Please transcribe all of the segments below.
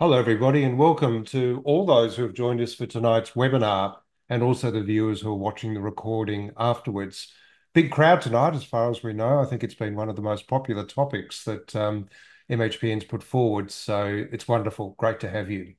Hello, everybody, and welcome to all those who have joined us for tonight's webinar and also the viewers who are watching the recording afterwards. Big crowd tonight, as far as we know. I think it's been one of the most popular topics that um, MHPN's put forward, so it's wonderful. Great to have you.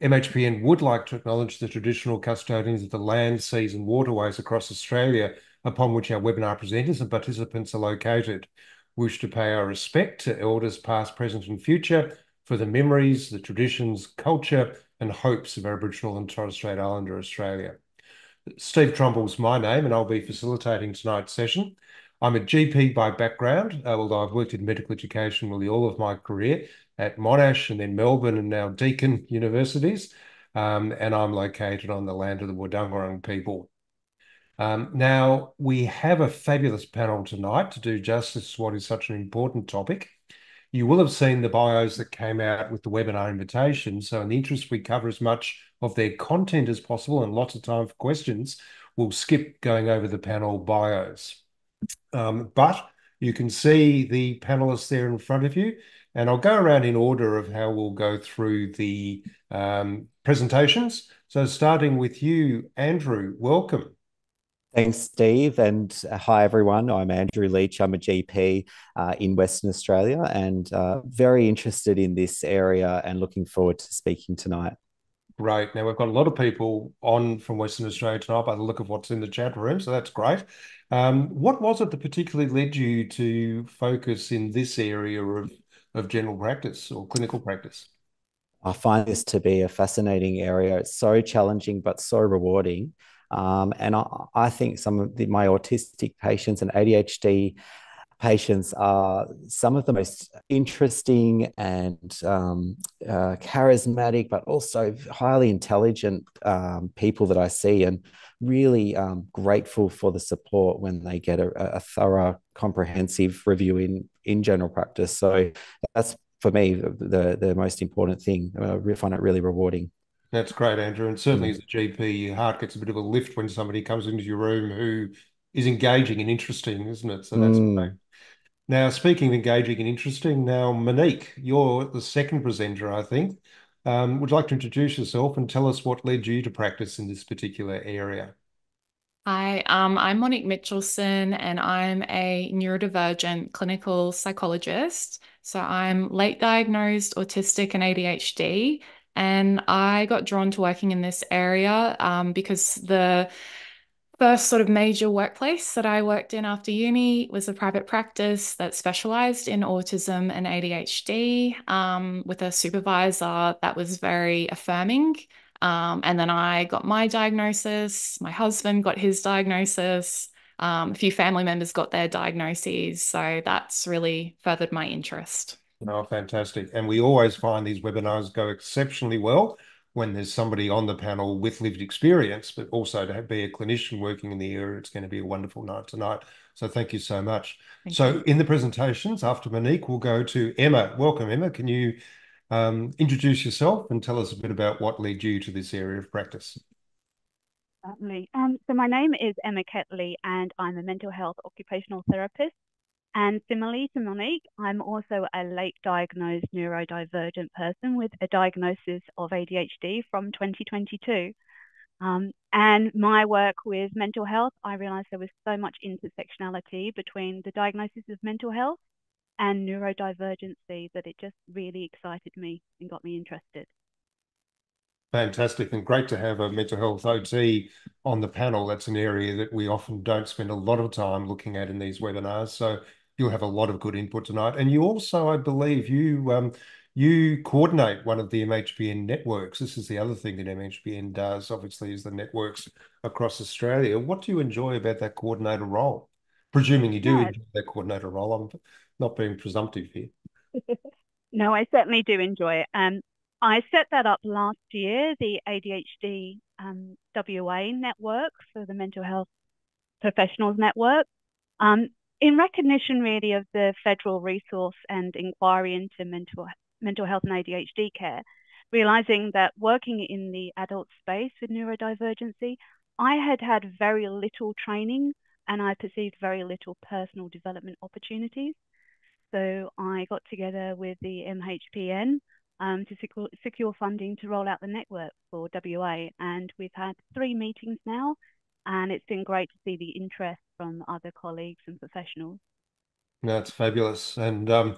MHPN would like to acknowledge the traditional custodians of the land, seas, and waterways across Australia upon which our webinar presenters and participants are located. We wish to pay our respect to elders past, present, and future for the memories, the traditions, culture, and hopes of Aboriginal and Torres Strait Islander Australia. Steve Trumble's my name, and I'll be facilitating tonight's session. I'm a GP by background, uh, although I've worked in medical education nearly all of my career at Monash and then Melbourne and now Deakin universities. Um, and I'm located on the land of the Wurundjeri people. Um, now, we have a fabulous panel tonight to do justice to what is such an important topic. You will have seen the bios that came out with the webinar invitation. So in the interest we cover as much of their content as possible and lots of time for questions, we'll skip going over the panel bios. Um, but you can see the panelists there in front of you, and I'll go around in order of how we'll go through the um, presentations. So starting with you, Andrew, welcome. Thanks, Steve. And uh, hi, everyone. I'm Andrew Leach. I'm a GP uh, in Western Australia and uh, very interested in this area and looking forward to speaking tonight. Great. Now, we've got a lot of people on from Western Australia tonight by the look of what's in the chat room, so that's great. Um, what was it that particularly led you to focus in this area of, of general practice or clinical practice? I find this to be a fascinating area. It's so challenging, but so rewarding. Um, and I, I, think some of the, my autistic patients and ADHD patients are some of the most interesting and um, uh, charismatic, but also highly intelligent um, people that I see, and really um, grateful for the support when they get a, a, thorough, comprehensive review in in general practice. So that's for me the the most important thing. I find it really rewarding. That's great, Andrew. And certainly as a GP, your heart gets a bit of a lift when somebody comes into your room who is engaging and interesting, isn't it? So that's mm. great. Now, speaking of engaging and interesting, now, Monique, you're the second presenter, I think. Um, would you like to introduce yourself and tell us what led you to practice in this particular area? Hi, um, I'm Monique Mitchelson, and I'm a neurodivergent clinical psychologist. So I'm late diagnosed autistic and ADHD, and I got drawn to working in this area um, because the first sort of major workplace that I worked in after uni was a private practice that specialized in autism and ADHD um, with a supervisor that was very affirming. Um, and then I got my diagnosis, my husband got his diagnosis, um, a few family members got their diagnoses. So that's really furthered my interest. Oh, fantastic. And we always find these webinars go exceptionally well when there's somebody on the panel with lived experience, but also to be a clinician working in the area, it's going to be a wonderful night tonight. So thank you so much. Thank so you. in the presentations, after Monique, we'll go to Emma. Welcome, Emma. Can you um, introduce yourself and tell us a bit about what led you to this area of practice? Certainly. Um, so my name is Emma Ketley and I'm a mental health occupational therapist and similarly to Monique, I'm also a late diagnosed neurodivergent person with a diagnosis of ADHD from 2022. Um, and my work with mental health, I realized there was so much intersectionality between the diagnosis of mental health and neurodivergency that it just really excited me and got me interested. Fantastic and great to have a mental health OT on the panel. That's an area that we often don't spend a lot of time looking at in these webinars. So you'll have a lot of good input tonight. And you also, I believe, you um, you coordinate one of the MHPN networks. This is the other thing that MHPN does, obviously, is the networks across Australia. What do you enjoy about that coordinator role? Presuming you do enjoy that coordinator role, I'm not being presumptive here. no, I certainly do enjoy it. Um, I set that up last year, the ADHD um, WA network for the Mental Health Professionals Network. Um, in recognition really of the federal resource and inquiry into mental mental health and ADHD care, realizing that working in the adult space with neurodivergency, I had had very little training and I perceived very little personal development opportunities. So I got together with the MHPN um, to secure, secure funding to roll out the network for WA. And we've had three meetings now, and it's been great to see the interest from other colleagues and professionals. That's fabulous. And um,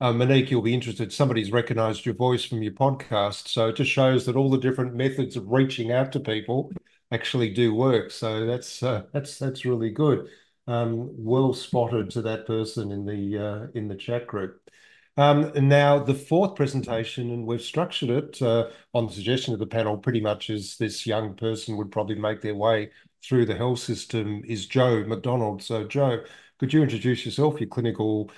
uh, Monique, you'll be interested. Somebody's recognized your voice from your podcast. So it just shows that all the different methods of reaching out to people actually do work. So that's uh, that's that's really good. Um, well spotted to that person in the uh, in the chat group. Um, and now the fourth presentation, and we've structured it uh, on the suggestion of the panel, pretty much as this young person would probably make their way through the health system, is Joe McDonald. So, Joe, could you introduce yourself, your clinical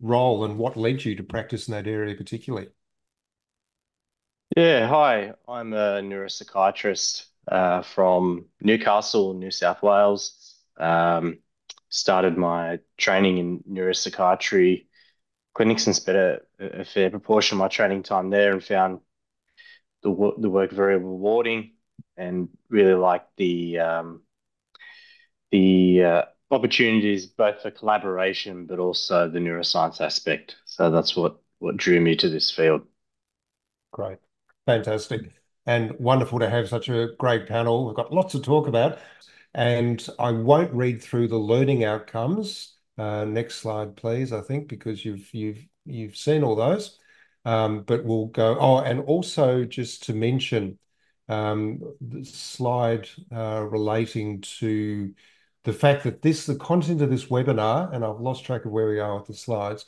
role, and what led you to practice in that area particularly? Yeah, hi. I'm a neuropsychiatrist uh, from Newcastle, New South Wales. Um, started my training in neuropsychiatry clinics and spent a, a, fair proportion of my training time there and found the, the work very rewarding and really like the um, the uh, opportunities both for collaboration but also the neuroscience aspect. So that's what what drew me to this field. Great, fantastic, and wonderful to have such a great panel. We've got lots to talk about, and I won't read through the learning outcomes. Uh, next slide, please. I think because you've you've you've seen all those, um, but we'll go. Oh, and also just to mention slide uh, relating to the fact that this, the content of this webinar, and I've lost track of where we are with the slides,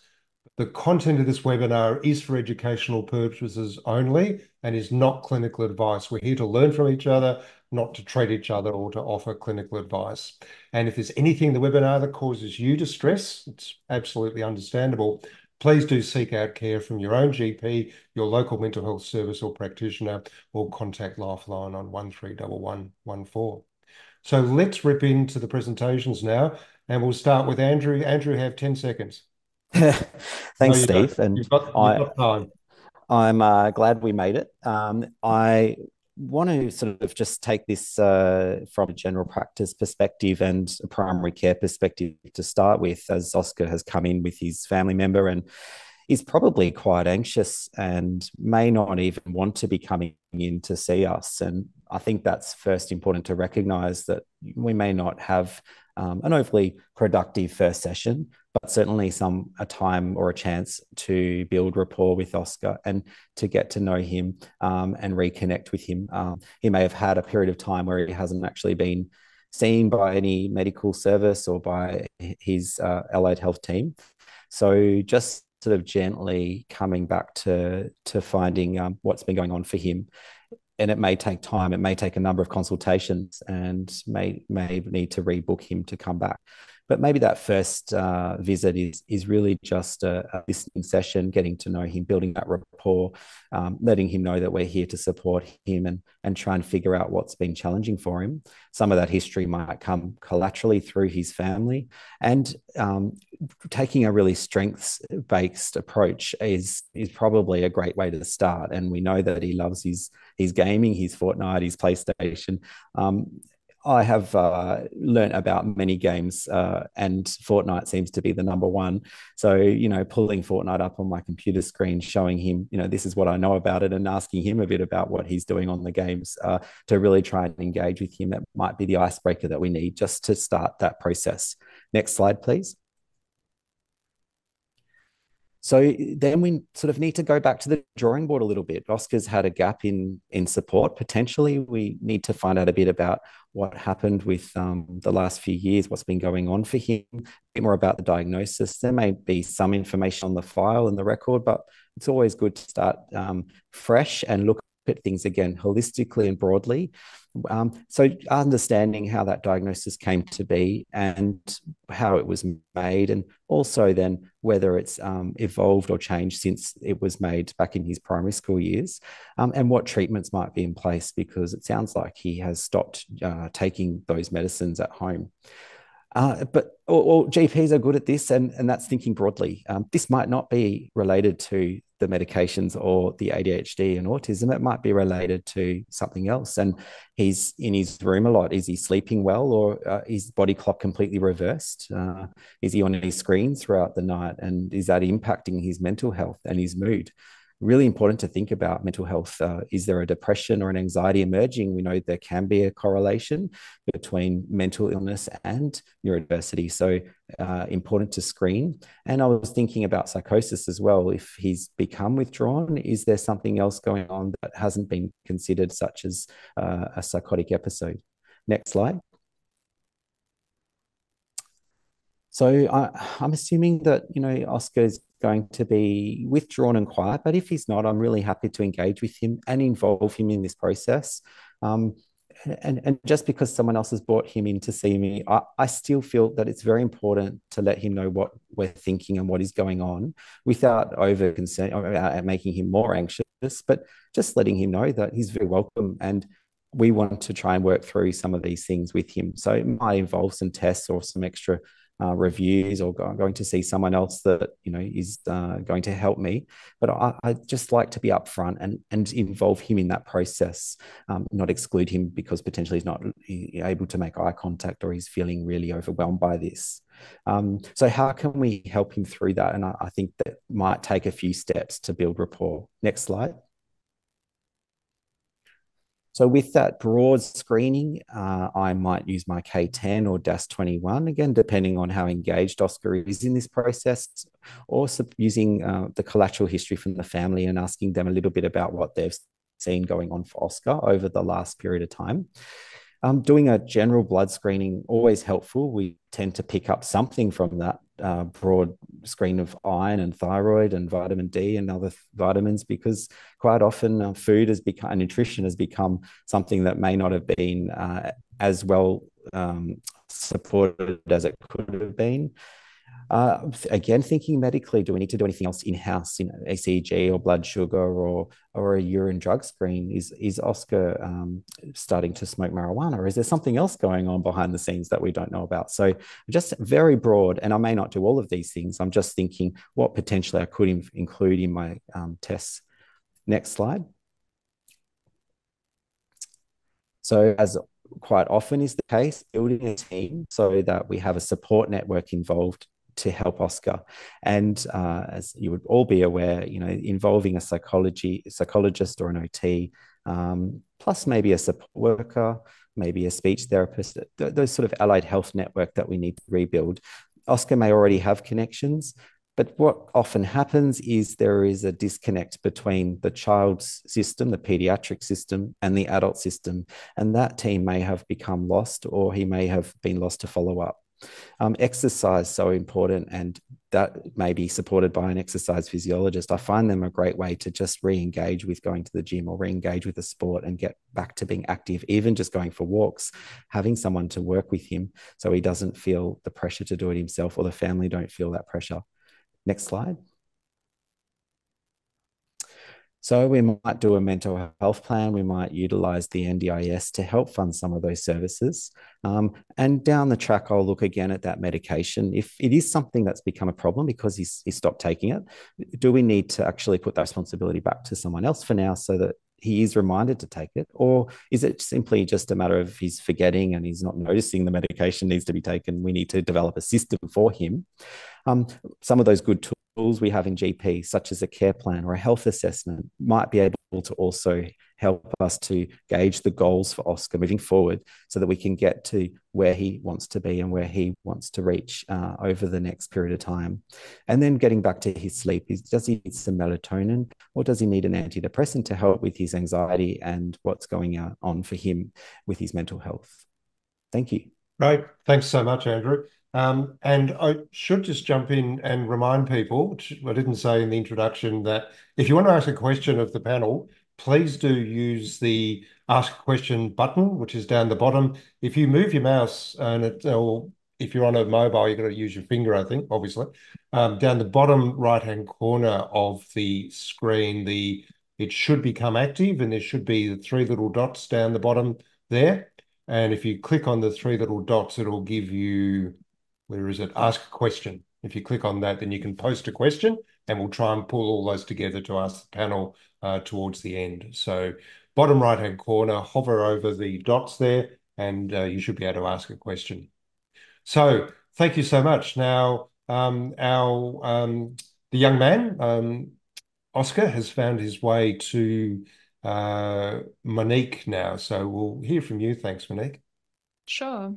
the content of this webinar is for educational purposes only and is not clinical advice. We're here to learn from each other, not to treat each other or to offer clinical advice. And if there's anything in the webinar that causes you distress, it's absolutely understandable. Please do seek out care from your own GP, your local mental health service or practitioner, or contact Lifeline on 131114. So let's rip into the presentations now, and we'll start with Andrew. Andrew, have 10 seconds. Thanks, no, Steve. And you've got, you've I, got time. I'm uh, glad we made it. Um, I want to sort of just take this uh, from a general practice perspective and a primary care perspective to start with, as Oscar has come in with his family member and is probably quite anxious and may not even want to be coming in to see us. And I think that's first important to recognize that we may not have um, an overly productive first session, but certainly some a time or a chance to build rapport with Oscar and to get to know him um, and reconnect with him. Um, he may have had a period of time where he hasn't actually been seen by any medical service or by his uh, allied health team. So just sort of gently coming back to to finding um, what's been going on for him and it may take time. It may take a number of consultations and may may need to rebook him to come back. But maybe that first uh, visit is is really just a, a, listening session, getting to know him, building that rapport, um, letting him know that we're here to support him and and try and figure out what's been challenging for him. Some of that history might come collaterally through his family, and um, taking a really strengths based approach is is probably a great way to start. And we know that he loves his his gaming, his Fortnite, his PlayStation. Um, I have uh, learned about many games, uh, and Fortnite seems to be the number one. So, you know, pulling Fortnite up on my computer screen, showing him, you know, this is what I know about it, and asking him a bit about what he's doing on the games uh, to really try and engage with him. That might be the icebreaker that we need just to start that process. Next slide, please. So then we sort of need to go back to the drawing board a little bit. Oscar's had a gap in in support. Potentially, we need to find out a bit about what happened with um, the last few years, what's been going on for him, a bit more about the diagnosis. There may be some information on the file and the record, but it's always good to start um, fresh and look at things again holistically and broadly. Um, so understanding how that diagnosis came to be and how it was made, and also then whether it's um, evolved or changed since it was made back in his primary school years, um, and what treatments might be in place because it sounds like he has stopped uh, taking those medicines at home. Uh, but all, all, GPs are good at this, and, and that's thinking broadly. Um, this might not be related to the medications or the ADHD and autism. It might be related to something else. And he's in his room a lot. Is he sleeping well, or uh, is body clock completely reversed? Uh, is he on his screen throughout the night, and is that impacting his mental health and his mood? Really important to think about mental health. Uh, is there a depression or an anxiety emerging? We know there can be a correlation between mental illness and neurodiversity. So uh, important to screen. And I was thinking about psychosis as well. If he's become withdrawn, is there something else going on that hasn't been considered, such as uh, a psychotic episode? Next slide. So I, am assuming that you know Oscar is going to be withdrawn and quiet, but if he's not, I'm really happy to engage with him and involve him in this process. Um, and, and just because someone else has brought him in to see me, I, I still feel that it's very important to let him know what we're thinking and what is going on without over concern or making him more anxious, but just letting him know that he's very welcome and we want to try and work through some of these things with him. So it might involve some tests or some extra uh, reviews or go, going to see someone else that you know is uh, going to help me. But I, I, just like to be upfront and and involve him in that process, um, not exclude him because potentially he's not able to make eye contact or he's feeling really overwhelmed by this. Um, so how can we help him through that? And I, I think that might take a few steps to build rapport. Next slide. So with that broad screening, uh, I might use my K10 or DASS21, again, depending on how engaged Oscar is in this process, or using uh, the collateral history from the family and asking them a little bit about what they've seen going on for Oscar over the last period of time. Um, doing a general blood screening always helpful. We tend to pick up something from that uh, broad screen of iron and thyroid and vitamin D and other vitamins because quite often uh, food has become nutrition has become something that may not have been uh, as well um, supported as it could have been. Uh, again, thinking medically, do we need to do anything else in house, you know, ECG or blood sugar or or a urine drug screen? Is is Oscar um, starting to smoke marijuana, or is there something else going on behind the scenes that we don't know about? So just very broad, and I may not do all of these things. I'm just thinking what potentially I could in, include in my um, tests. Next slide. So as quite often is the case, building a team so that we have a support network involved to help Oscar. And uh, as you would all be aware, you know, involving a psychology psychologist or an OT, um, plus maybe a support worker, maybe a speech therapist, th- those sort of allied health network that we need to rebuild. Oscar may already have connections, but what often happens is there is a disconnect between the child's system, the pediatric system, and the adult system. And that team may have become lost or he may have been lost to follow up. Um, exercise so important, and that may be supported by an exercise physiologist. I find them a great way to just re-engage with going to the gym or re-engage with the sport and get back to being active. Even just going for walks, having someone to work with him so he doesn't feel the pressure to do it himself, or the family don't feel that pressure. Next slide. So we might do a mental health plan. We might utilize the NDIS to help fund some of those services. Um, and down the track, I'll look again at that medication. If it is something that's become a problem because he's, he stopped taking it, do we need to actually put that responsibility back to someone else for now so that he is reminded to take it? Or is it simply just a matter of he's forgetting and he's not noticing the medication needs to be taken? We need to develop a system for him. Um, some of those good tools we have in GP, such as a care plan or a health assessment, might be able to also help us to gauge the goals for Oscar moving forward so that we can get to where he wants to be and where he wants to reach uh, over the next period of time. And then getting back to his sleep, is, does he need some melatonin or does he need an antidepressant to help with his anxiety and what's going on for him with his mental health? Thank you. Right. Thanks so much, Andrew. Um, and I should just jump in and remind people, I didn't say in the introduction, that if you want to ask a question of the panel, please do use the Ask a Question button, which is down the bottom. If you move your mouse and it, or if you're on a mobile, you've got to use your finger, I think, obviously. Um, down the bottom right-hand corner of the screen, the it should become active, and there should be the three little dots down the bottom there. And if you click on the three little dots, it'll give you where is it? Ask a question. If you click on that, then you can post a question and we'll try and pull all those together to ask the panel uh, towards the end. So bottom right-hand corner, hover over the dots there and uh, you should be able to ask a question. So thank you so much. Now, um, our um, the young man, um, Oscar has found his way to uh, Monique now. So we'll hear from you. Thanks, Monique. Sure.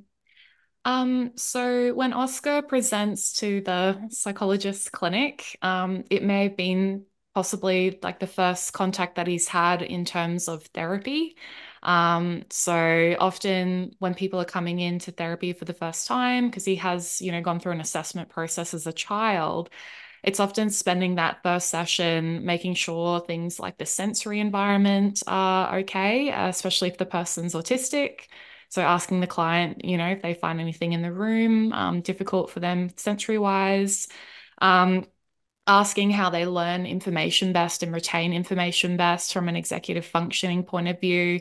Um, so when Oscar presents to the psychologist clinic, um, it may have been possibly like the first contact that he's had in terms of therapy. Um, so often when people are coming into therapy for the first time, because he has, you know, gone through an assessment process as a child, it's often spending that first session making sure things like the sensory environment are okay, especially if the person's autistic. So asking the client, you know, if they find anything in the room um, difficult for them sensory wise. Um, asking how they learn information best and retain information best from an executive functioning point of view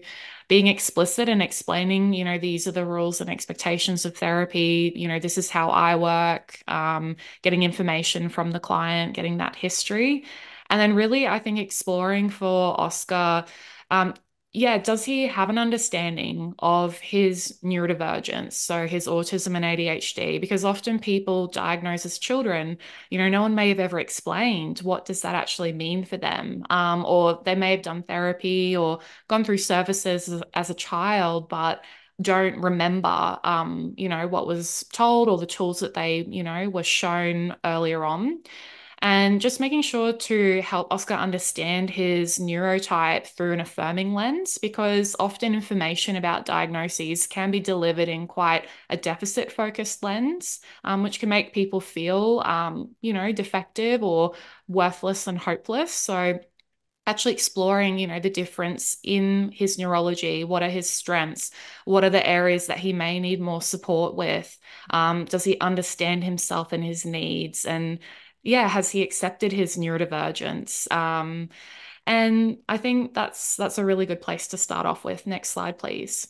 being explicit and explaining you know these are the rules and expectations of therapy you know this is how i work um, getting information from the client getting that history and then really i think exploring for oscar um, yeah, does he have an understanding of his neurodivergence, so his autism and ADHD? Because often people diagnose as children, you know, no one may have ever explained what does that actually mean for them, um, or they may have done therapy or gone through services as, as a child, but don't remember, um, you know, what was told or the tools that they, you know, were shown earlier on and just making sure to help Oscar understand his neurotype through an affirming lens, because often information about diagnoses can be delivered in quite a deficit focused lens, um, which can make people feel, um, you know, defective or worthless and hopeless. So, actually exploring you know the difference in his neurology what are his strengths what are the areas that he may need more support with um, does he understand himself and his needs and yeah, has he accepted his neurodivergence? Um, and I think that's that's a really good place to start off with. Next slide, please.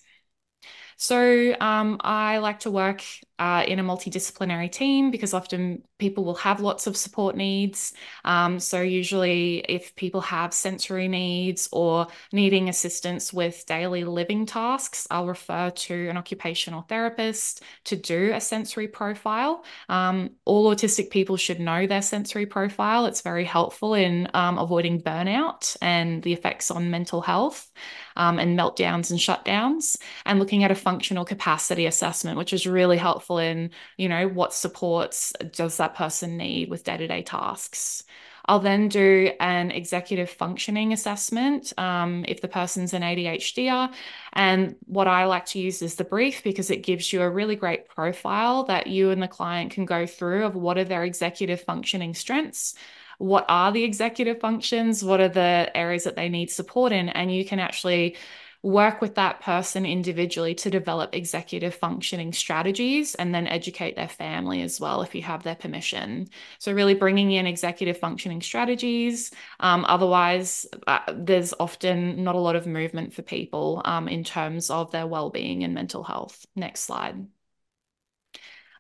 So um, I like to work uh, in a multidisciplinary team because often people will have lots of support needs. Um, so, usually, if people have sensory needs or needing assistance with daily living tasks, I'll refer to an occupational therapist to do a sensory profile. Um, all autistic people should know their sensory profile, it's very helpful in um, avoiding burnout and the effects on mental health. Um, and meltdowns and shutdowns, and looking at a functional capacity assessment, which is really helpful helpful in, you know, what supports does that person need with day to day tasks. I'll then do an executive functioning assessment um, if the person's an ADHDer. And what I like to use is the brief because it gives you a really great profile that you and the client can go through of what are their executive functioning strengths. What are the executive functions? What are the areas that they need support in? And you can actually work with that person individually to develop executive functioning strategies and then educate their family as well if you have their permission. So, really bringing in executive functioning strategies. Um, otherwise, uh, there's often not a lot of movement for people um, in terms of their well-being and mental health. Next slide.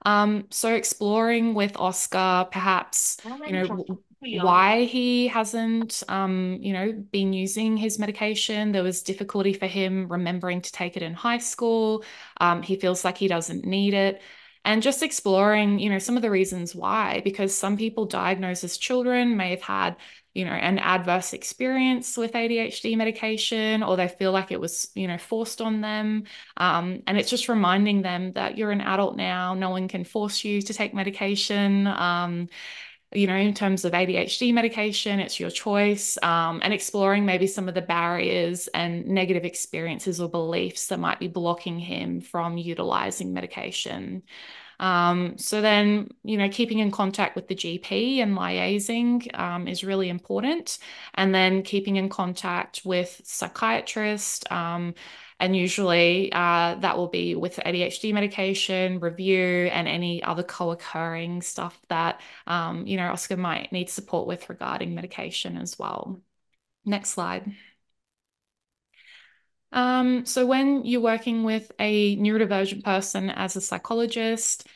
Um, so exploring with Oscar, perhaps, you know, why he hasn't um, you know been using his medication. There was difficulty for him remembering to take it in high school. Um, he feels like he doesn't need it. And just exploring you know some of the reasons why because some people diagnosed as children may have had you know an adverse experience with ADHD medication or they feel like it was you know forced on them. Um, and it's just reminding them that you're an adult now. No one can force you to take medication. Um, you know, in terms of ADHD medication, it's your choice, um, and exploring maybe some of the barriers and negative experiences or beliefs that might be blocking him from utilizing medication. Um, so then, you know, keeping in contact with the GP and liaising um, is really important. And then keeping in contact with psychiatrist, um, and usually uh, that will be with ADHD medication, review, and any other co occurring stuff that, um, you know, Oscar might need support with regarding medication as well. Next slide. Um, so, when you're working with a neurodivergent person as a psychologist,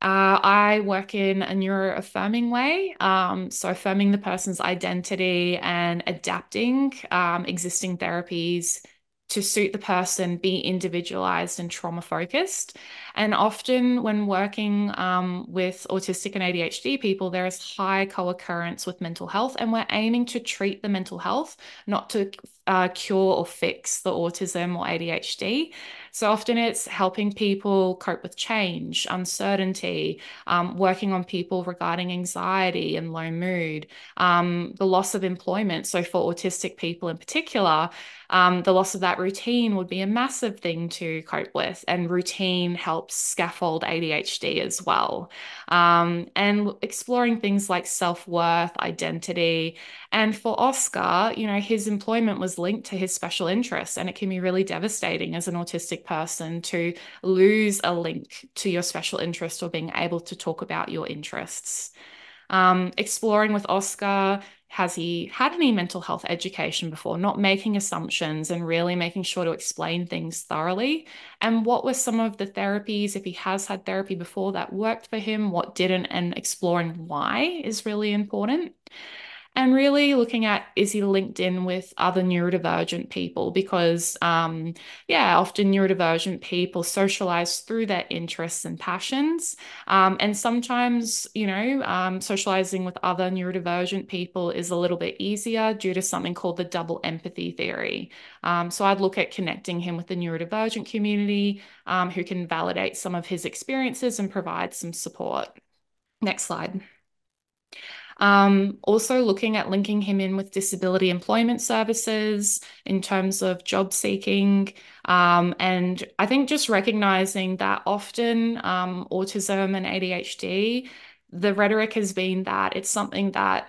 uh, I work in a neuroaffirming way. Um, so, affirming the person's identity and adapting um, existing therapies to suit the person, be individualized and trauma focused. And often, when working um, with autistic and ADHD people, there is high co occurrence with mental health, and we're aiming to treat the mental health, not to uh, cure or fix the autism or ADHD. So often it's helping people cope with change, uncertainty, um, working on people regarding anxiety and low mood, um, the loss of employment. So for autistic people in particular, um, the loss of that routine would be a massive thing to cope with, and routine helps scaffold ADHD as well. Um, and exploring things like self worth, identity. And for Oscar, you know, his employment was linked to his special interests, and it can be really devastating as an autistic person to lose a link to your special interest or being able to talk about your interests. Um, exploring with Oscar, has he had any mental health education before? Not making assumptions and really making sure to explain things thoroughly. And what were some of the therapies, if he has had therapy before, that worked for him, what didn't, and exploring why is really important and really looking at is he linked in with other neurodivergent people? Because um, yeah often neurodivergent people socialize through their interests and passions. Um, and sometimes you know um, socializing with other neurodivergent people is a little bit easier due to something called the double empathy theory. Um, so i'd look at connecting him with the neurodivergent community um, who can validate some of his experiences and provide some support. Next slide um, also looking at linking him in with disability employment services in terms of job seeking. Um, and I think just recognizing that often um, autism and ADHD, the rhetoric has been that it's something that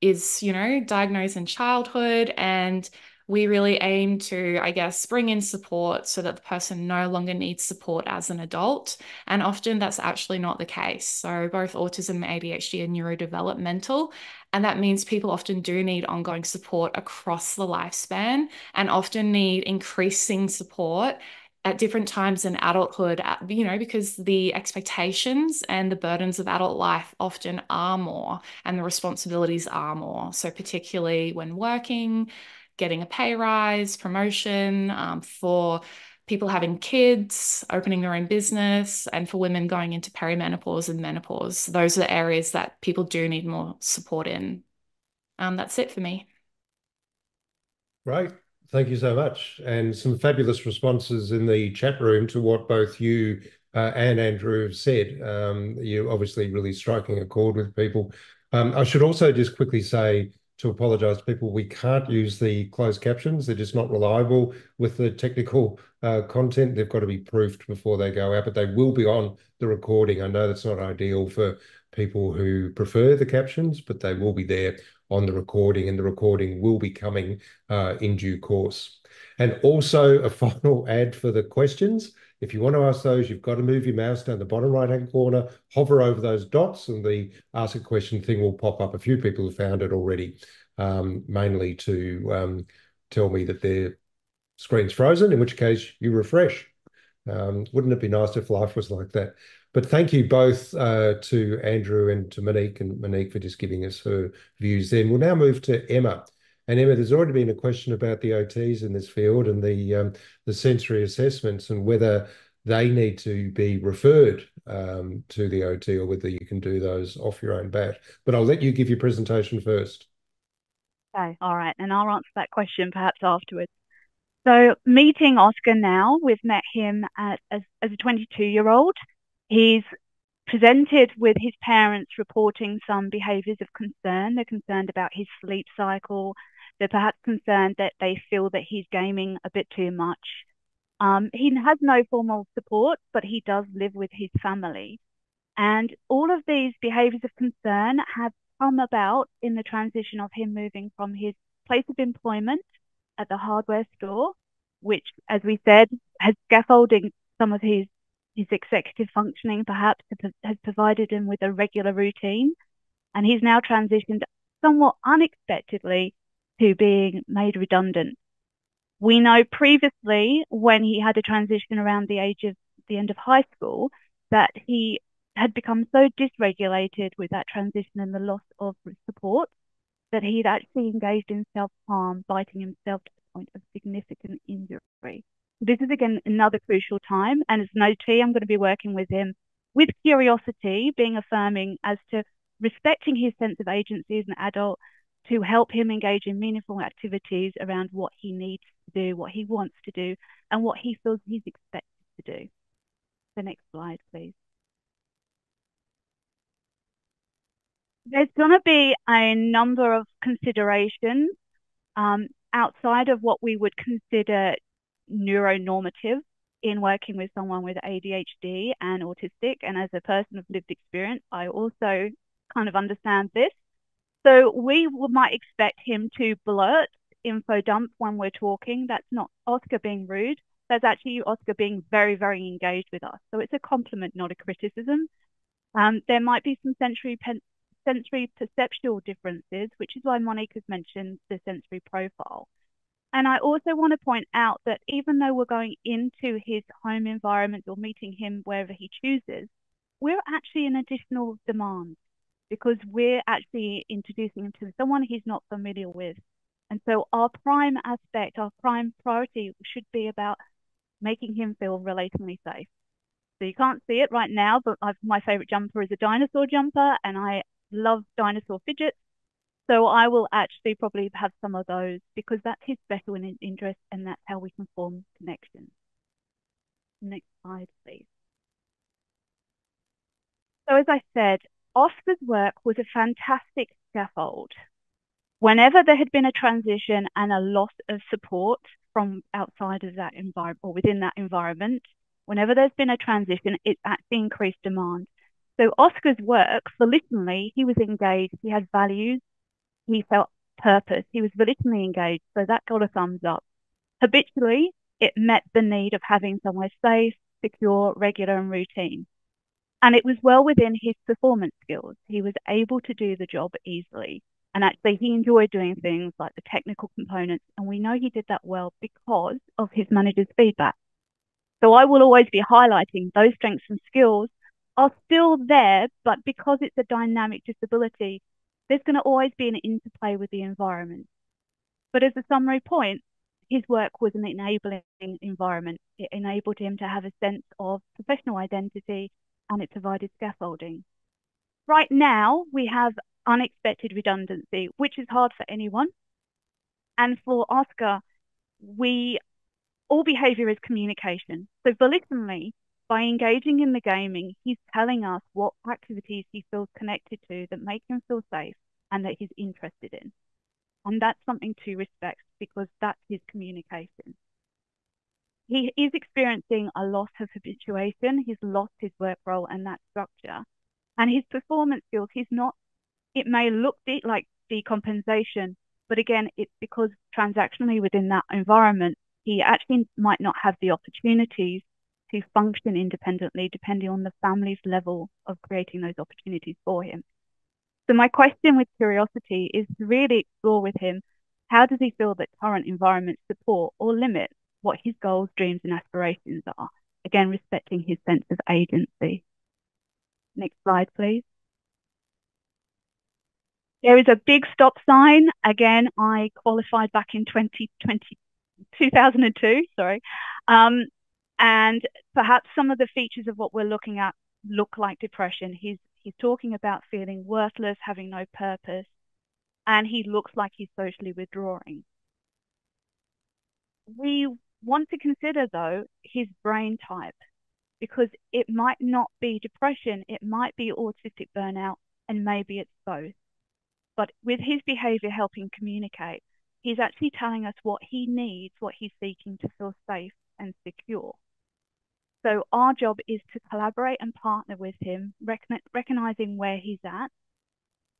is, you know, diagnosed in childhood and we really aim to, I guess, bring in support so that the person no longer needs support as an adult. And often that's actually not the case. So both autism and ADHD are neurodevelopmental. And that means people often do need ongoing support across the lifespan and often need increasing support at different times in adulthood, you know, because the expectations and the burdens of adult life often are more and the responsibilities are more. So, particularly when working, getting a pay rise, promotion, um, for people having kids, opening their own business, and for women going into perimenopause and menopause. Those are the areas that people do need more support in. Um, that's it for me. Right. Thank you so much. And some fabulous responses in the chat room to what both you uh, and Andrew have said. Um, you're obviously really striking a chord with people. Um, I should also just quickly say to apologize to people. We can't use the closed captions. They're just not reliable with the technical uh, content. They've got to be proofed before they go out, but they will be on the recording. I know that's not ideal for people who prefer the captions, but they will be there on the recording, and the recording will be coming uh, in due course. And also a final ad for the questions. If you want to ask those, you've got to move your mouse down the bottom right-hand corner, hover over those dots, and the ask a question thing will pop up. A few people have found it already, um, mainly to um, tell me that their screen's frozen, in which case you refresh. Um, wouldn't it be nice if life was like that? But thank you both uh, to Andrew and to Monique, and Monique for just giving us her views then. We'll now move to Emma. And Emma, there's already been a question about the OTs in this field and the um, the sensory assessments and whether they need to be referred um, to the OT or whether you can do those off your own bat. But I'll let you give your presentation first. Okay, all right, and I'll answer that question perhaps afterwards. So, meeting Oscar now, we've met him at, as, as a 22 year old. He's presented with his parents reporting some behaviours of concern. They're concerned about his sleep cycle, they're perhaps concerned that they feel that he's gaming a bit too much. Um, he has no formal support, but he does live with his family. And all of these behaviours of concern have come about in the transition of him moving from his place of employment at the hardware store, which, as we said, has scaffolding some of his his executive functioning, perhaps has provided him with a regular routine, and he's now transitioned somewhat unexpectedly to being made redundant. We know previously when he had a transition around the age of the end of high school that he had become so dysregulated with that transition and the loss of support that he'd actually engaged in self harm, biting himself to the point of significant injury. This is again another crucial time. And as an OT, I'm going to be working with him with curiosity, being affirming as to respecting his sense of agency as an adult to help him engage in meaningful activities around what he needs to do, what he wants to do, and what he feels he's expected to do. The next slide, please. There's going to be a number of considerations um, outside of what we would consider neuronormative in working with someone with ADHD and autistic. And as a person of lived experience, I also kind of understand this. So we might expect him to blurt info dump when we're talking. That's not Oscar being rude. That's actually Oscar being very, very engaged with us. So it's a compliment, not a criticism. Um, there might be some sensory sensory perceptual differences, which is why Monique has mentioned the sensory profile. And I also want to point out that even though we're going into his home environment or meeting him wherever he chooses, we're actually an additional demand because we're actually introducing him to someone he's not familiar with. And so our prime aspect, our prime priority should be about making him feel relationally safe. So you can't see it right now, but I've, my favorite jumper is a dinosaur jumper, and I love dinosaur fidgets. So I will actually probably have some of those because that's his special interest and that's how we can form connections. Next slide, please. So as I said, Oscar's work was a fantastic scaffold. Whenever there had been a transition and a loss of support from outside of that environment or within that environment, whenever there's been a transition, it's actually increased demand. So Oscar's work, volitionally, he was engaged, he had values, he felt purpose, he was volitionally engaged, so that got a thumbs up. Habitually, it met the need of having somewhere safe, secure, regular, and routine. And it was well within his performance skills. He was able to do the job easily. And actually, he enjoyed doing things like the technical components. And we know he did that well because of his manager's feedback. So I will always be highlighting those strengths and skills are still there, but because it's a dynamic disability, there's going to always be an interplay with the environment. But as a summary point, his work was an enabling environment. It enabled him to have a sense of professional identity and it provided scaffolding. Right now, we have unexpected redundancy, which is hard for anyone. And for Oscar, we all behavior is communication. So volitionally, by engaging in the gaming, he's telling us what activities he feels connected to that make him feel safe and that he's interested in. And that's something to respect because that's his communication. He is experiencing a loss of habituation. He's lost his work role and that structure. And his performance skills, he's not, it may look de- like decompensation, but again, it's because transactionally within that environment, he actually might not have the opportunities to function independently depending on the family's level of creating those opportunities for him. So my question with curiosity is to really explore with him how does he feel that current environments support or limit what his goals, dreams, and aspirations are? Again, respecting his sense of agency. Next slide, please. There is a big stop sign. Again, I qualified back in 2020, 2002, sorry. Um, and perhaps some of the features of what we're looking at look like depression. He's he's talking about feeling worthless, having no purpose, and he looks like he's socially withdrawing. We want to consider though his brain type because it might not be depression, it might be autistic burnout, and maybe it's both. But with his behavior helping communicate, he's actually telling us what he needs, what he's seeking to feel safe and secure. So our job is to collaborate and partner with him, recon recognizing where he's at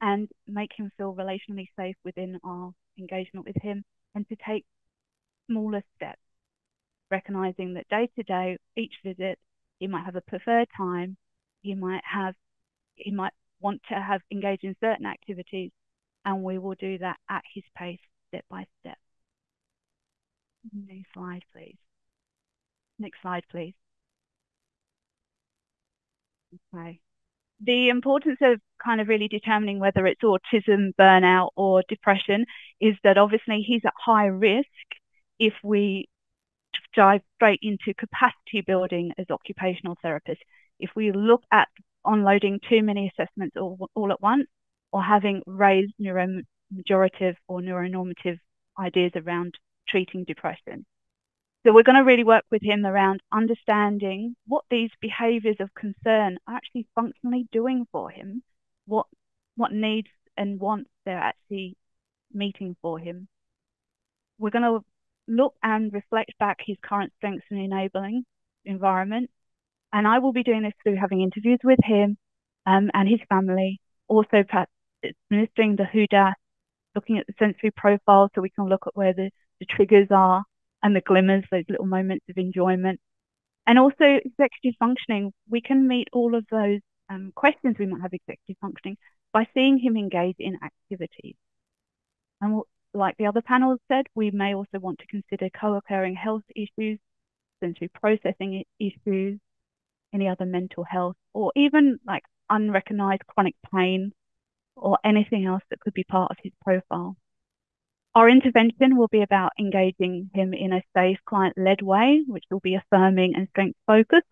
and make him feel relationally safe within our engagement with him and to take smaller steps, recognizing that day to day, each visit, he might have a preferred time, he might have, he might want to have engaged in certain activities, and we will do that at his pace, step by step. Next slide, please. Next slide, please. Okay. The importance of kind of really determining whether it's autism, burnout, or depression is that obviously he's at high risk if we dive straight into capacity building as occupational therapists. If we look at unloading too many assessments all, all at once or having raised neuromajorative or neuronormative ideas around treating depression. So we're going to really work with him around understanding what these behaviors of concern are actually functionally doing for him, what what needs and wants they're actually meeting for him. We're going to look and reflect back his current strengths and enabling environment. And I will be doing this through having interviews with him um, and his family, also administering the HUDA, looking at the sensory profile so we can look at where the, the triggers are and the glimmers, those little moments of enjoyment. And also executive functioning, we can meet all of those um, questions we might have executive functioning by seeing him engage in activities. And like the other panels said, we may also want to consider co-occurring health issues, sensory processing issues, any other mental health, or even like unrecognized chronic pain or anything else that could be part of his profile. Our intervention will be about engaging him in a safe client led way, which will be affirming and strength focused.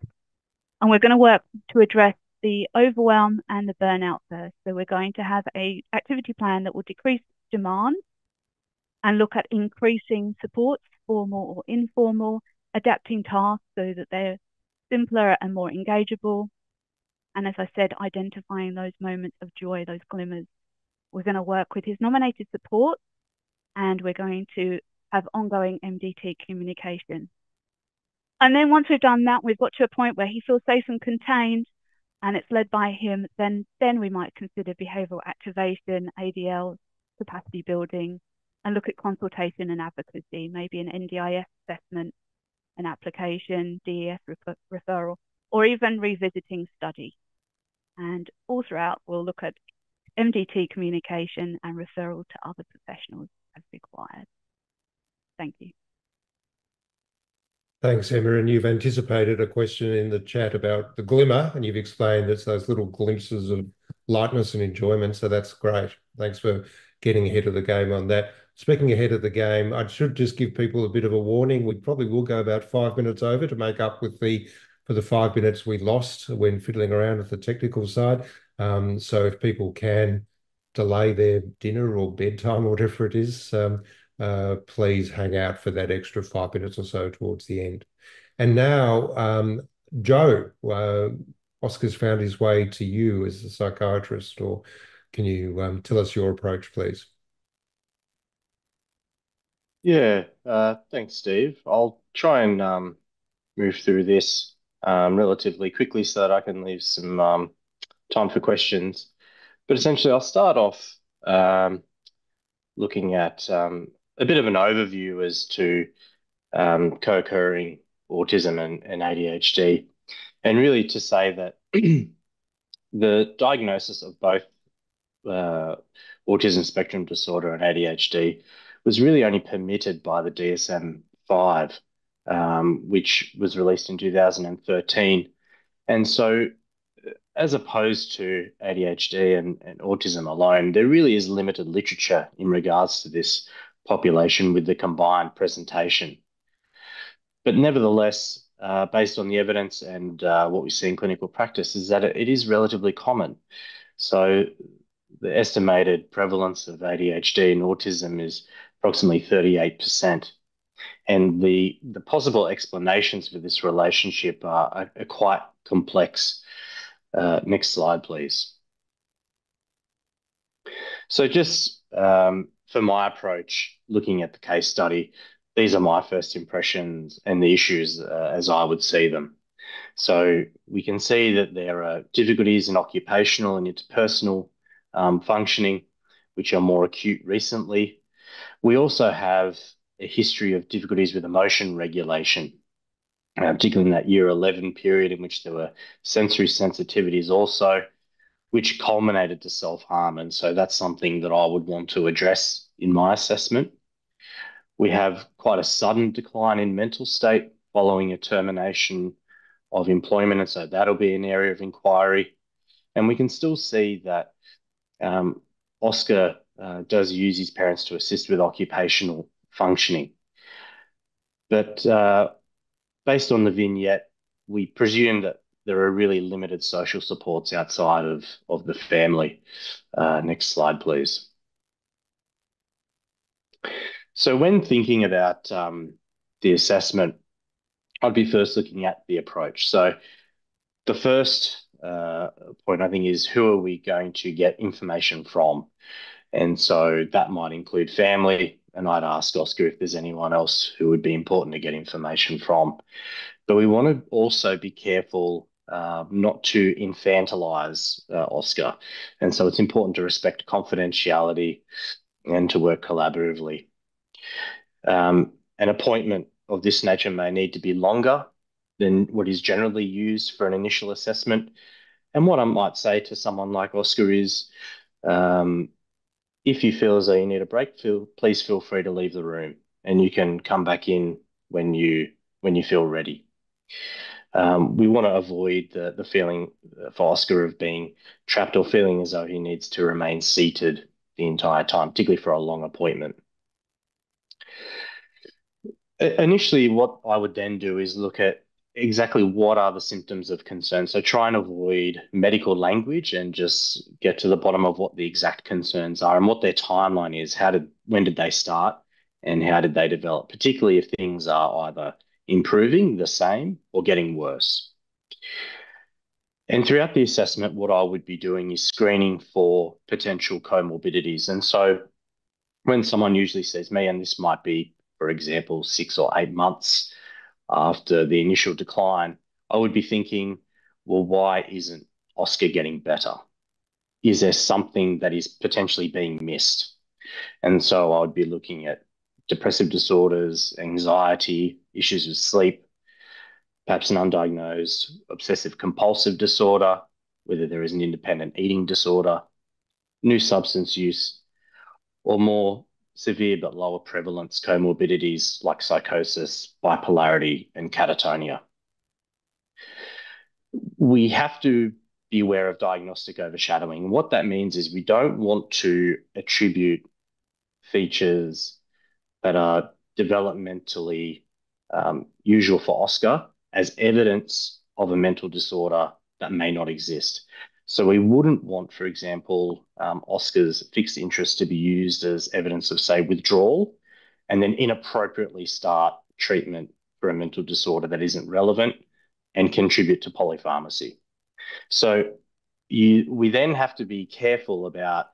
And we're going to work to address the overwhelm and the burnout first. So we're going to have a activity plan that will decrease demand and look at increasing supports, formal or informal, adapting tasks so that they're simpler and more engageable. And as I said, identifying those moments of joy, those glimmers. We're going to work with his nominated support and we're going to have ongoing MDT communication. And then once we've done that, we've got to a point where he feels safe and contained and it's led by him, then, then we might consider behavioural activation, ADL, capacity building, and look at consultation and advocacy, maybe an NDIS assessment, an application, DES refer referral, or even revisiting study. And all throughout, we'll look at MDT communication and referral to other professionals as required. Thank you. Thanks, Emma. And you've anticipated a question in the chat about the glimmer, and you've explained it's those little glimpses of lightness and enjoyment. So that's great. Thanks for getting ahead of the game on that. Speaking ahead of the game, I should just give people a bit of a warning. We probably will go about five minutes over to make up with the for the five minutes we lost when fiddling around with the technical side. Um, so if people can delay their dinner or bedtime or whatever it is, um, uh, please hang out for that extra five minutes or so towards the end. And now, um, Joe, uh, Oscar's found his way to you as a psychiatrist, or can you um, tell us your approach, please? Yeah, uh, thanks, Steve. I'll try and um, move through this um, relatively quickly so that I can leave some um, time for questions. But essentially, I'll start off um, looking at um, a bit of an overview as to um, co-occurring autism and, and ADHD, and really to say that the diagnosis of both uh, autism spectrum disorder and ADHD was really only permitted by the DSM 5, um, which was released in 2013. And so, as opposed to ADHD and, and autism alone, there really is limited literature in regards to this population with the combined presentation. But nevertheless, uh, based on the evidence and uh, what we see in clinical practice, is that it, it is relatively common. So the estimated prevalence of ADHD and autism is approximately 38%. And the, the possible explanations for this relationship are, are, quite complex. Uh, next slide, please. So just um, for my approach, looking at the case study, these are my first impressions and the issues uh, as I would see them. So we can see that there are difficulties in occupational and interpersonal um, functioning, which are more acute recently. We also have a history of difficulties with emotion regulation, uh, particularly in that year 11 period in which there were sensory sensitivities also, which culminated to self harm. And so that's something that I would want to address in my assessment. We have quite a sudden decline in mental state following a termination of employment. And so that'll be an area of inquiry. And we can still see that um, Oscar uh, does use his parents to assist with occupational functioning. But uh, based on the vignette, we presume that there are really limited social supports outside of, of the family. Uh, next slide, please. So when thinking about um, the assessment, I'd be first looking at the approach. So the first uh, point I think is who are we going to get information from? And so that might include family, and I'd ask Oscar if there's anyone else who would be important to get information from. But we want to also be careful uh, not to infantilize uh, Oscar. And so it's important to respect confidentiality and to work collaboratively. Um, an appointment of this nature may need to be longer than what is generally used for an initial assessment. And what I might say to someone like Oscar is, um, if you feel as though you need a break, feel, please feel free to leave the room, and you can come back in when you when you feel ready. Um, we want to avoid the the feeling for Oscar of being trapped or feeling as though he needs to remain seated the entire time, particularly for a long appointment. Initially, what I would then do is look at exactly what are the symptoms of concern. So try and avoid medical language and just get to the bottom of what the exact concerns are and what their timeline is. How did when did they start and how did they develop, particularly if things are either improving, the same, or getting worse. And throughout the assessment, what I would be doing is screening for potential comorbidities. And so when someone usually says me, and this might be, for example, six or eight months after the initial decline, I would be thinking, well, why isn't Oscar getting better? Is there something that is potentially being missed? And so I would be looking at depressive disorders, anxiety, issues with sleep, perhaps an undiagnosed obsessive compulsive disorder, whether there is an independent eating disorder, new substance use, or more severe but lower prevalence comorbidities like psychosis, bipolarity, and catatonia. We have to be aware of diagnostic overshadowing. What that means is we don't want to attribute features that are developmentally um, usual for Oscar as evidence of a mental disorder that may not exist. So we wouldn't want, for example, um, Oscar's fixed interest to be used as evidence of, say, withdrawal, and then inappropriately start treatment for a mental disorder that isn't relevant and contribute to polypharmacy. So you, we then have to be careful about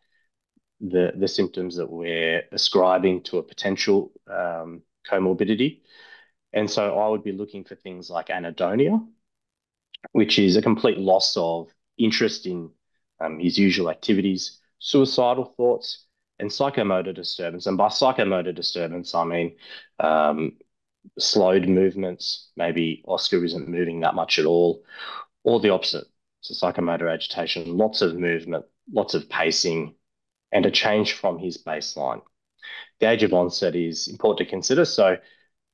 the, the symptoms that we're ascribing to a potential um, comorbidity. And so I would be looking for things like anhedonia, which is a complete loss of interest in um, his usual activities, suicidal thoughts, and psychomotor disturbance. And by psychomotor disturbance, I mean um, slowed movements. Maybe Oscar isn't moving that much at all, or the opposite. So psychomotor agitation, lots of movement, lots of pacing, and a change from his baseline. The age of onset is important to consider. So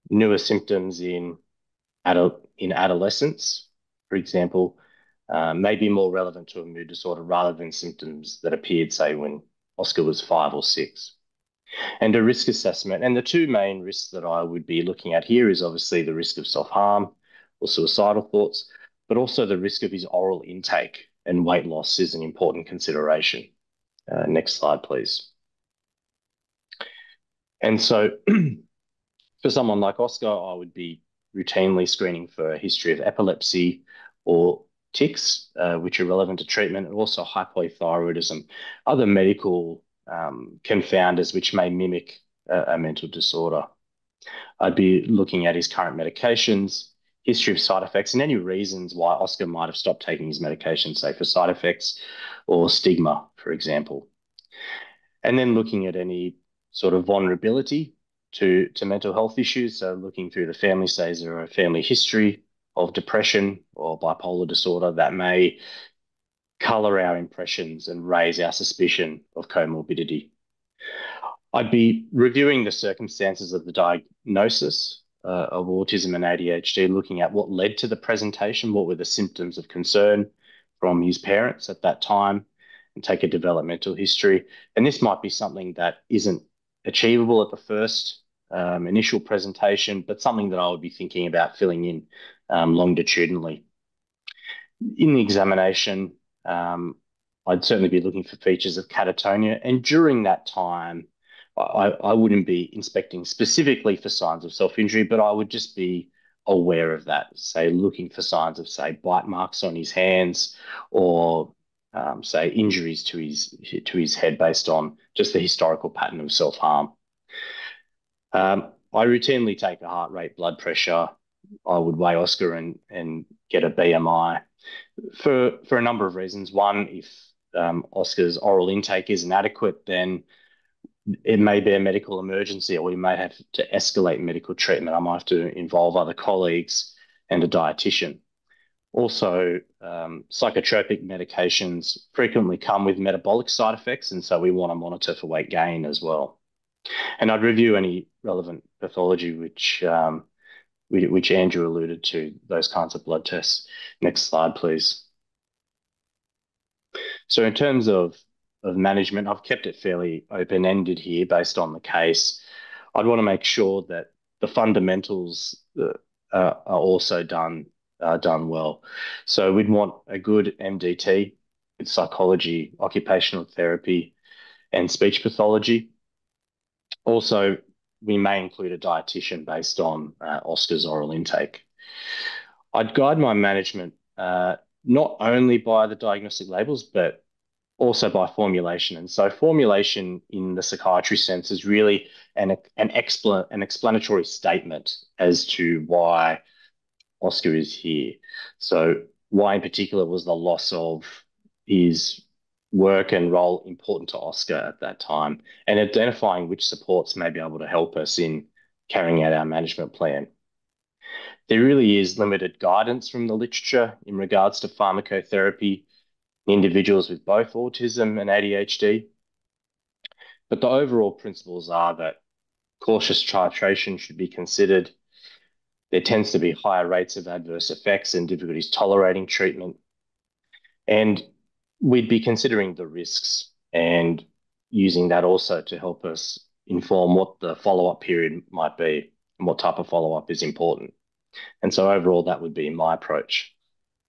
newer symptoms in adult in adolescence, for example, uh, may be more relevant to a mood disorder rather than symptoms that appeared, say, when Oscar was five or six. And a risk assessment. And the two main risks that I would be looking at here is obviously the risk of self harm or suicidal thoughts, but also the risk of his oral intake and weight loss is an important consideration. Uh, next slide, please. And so for someone like Oscar, I would be routinely screening for a history of epilepsy or tics, uh, which are relevant to treatment, and also hypothyroidism, other medical um, confounders which may mimic a, a, mental disorder. I'd be looking at his current medications, history of side effects, and any reasons why Oscar might have stopped taking his medication, say for side effects or stigma, for example. And then looking at any sort of vulnerability to, to mental health issues. So looking through the family, say, there a family history of depression or bipolar disorder that may color our impressions and raise our suspicion of comorbidity. I'd be reviewing the circumstances of the diagnosis uh, of autism and ADHD, looking at what led to the presentation, what were the symptoms of concern from his parents at that time, and take a developmental history. And this might be something that isn't achievable at the first um, initial presentation, but something that I would be thinking about filling in um, longitudinally. In the examination, um, I'd certainly be looking for features of catatonia, and during that time, I, I wouldn't be inspecting specifically for signs of self-injury, but I would just be aware of that, say looking for signs of, say, bite marks on his hands or um, say injuries to his to his head based on just the historical pattern of self harm. Um, I routinely take a heart rate, blood pressure. I would weigh Oscar and and get a BMI for for a number of reasons. One, if um, Oscar's oral intake is inadequate, then it may be a medical emergency, or we may have to escalate medical treatment. I might have to involve other colleagues and a dietitian. Also, um, psychotropic medications frequently come with metabolic side effects, and so we want to monitor for weight gain as well. And I'd review any relevant pathology which um, which Andrew alluded to, those kinds of blood tests. Next slide, please. So in terms of, of management, I've kept it fairly open-ended here based on the case. I'd want to make sure that the fundamentals uh, are also done uh, done well. So we'd want a good MDT with psychology, occupational therapy, and speech pathology. Also, we may include a dietitian based on uh, Oscar's oral intake. I'd guide my management uh, not only by the diagnostic labels, but also by formulation. And so, formulation in the psychiatry sense is really an an, expl- an explanatory statement as to why Oscar is here. So, why in particular was the loss of his work and role important to Oscar at that time, and identifying which supports may be able to help us in carrying out our management plan. There really is limited guidance from the literature in regards to pharmacotherapy in individuals with both autism and ADHD. But the overall principles are that cautious titration should be considered there tends to be higher rates of adverse effects and difficulties tolerating treatment. And we'd be considering the risks and using that also to help us inform what the follow-up period might be and what type of follow-up is important. And so overall, that would be my approach.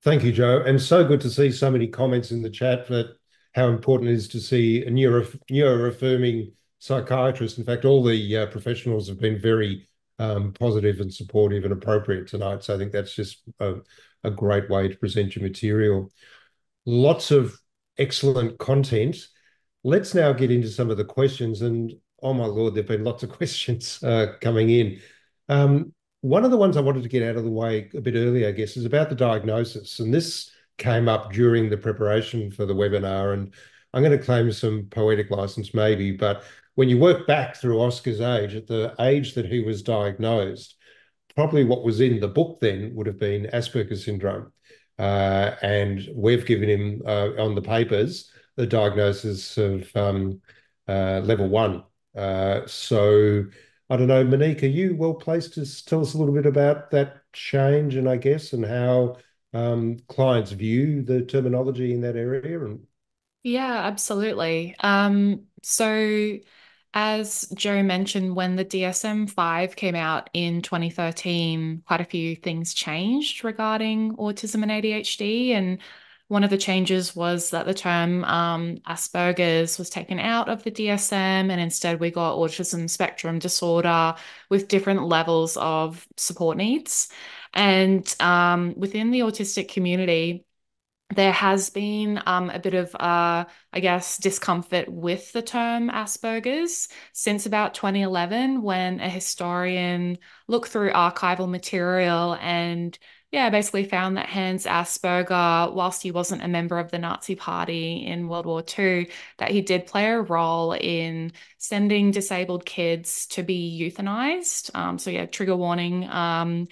Thank you, Joe. And so good to see so many comments in the chat that how important it is to see a neuro, neuro-affirming psychiatrist. In fact, all the uh, professionals have been very um, positive and supportive and appropriate tonight. So I think that's just a, a great way to present your material. Lots of excellent content. Let's now get into some of the questions. And oh my lord, there've been lots of questions uh, coming in. Um, one of the ones I wanted to get out of the way a bit earlier, I guess, is about the diagnosis. And this came up during the preparation for the webinar. And I'm going to claim some poetic license, maybe, but when you work back through Oscar's age, at the age that he was diagnosed, probably what was in the book then would have been Asperger's syndrome. Uh, and we've given him uh, on the papers the diagnosis of um, uh, level one. Uh, so I don't know, Monique, are you well placed to tell us a little bit about that change and I guess and how um, clients view the terminology in that area? And yeah, absolutely. Um, so as Joe mentioned, when the DSM 5 came out in 2013, quite a few things changed regarding autism and ADHD. And one of the changes was that the term um, Asperger's was taken out of the DSM, and instead we got autism spectrum disorder with different levels of support needs. And um, within the autistic community, there has been um, a bit of, uh, I guess, discomfort with the term Asperger's since about 2011 when a historian looked through archival material and yeah, basically found that Hans Asperger, whilst he wasn't a member of the Nazi Party in World War II, that he did play a role in sending disabled kids to be euthanized. Um, so yeah, trigger warning. Um,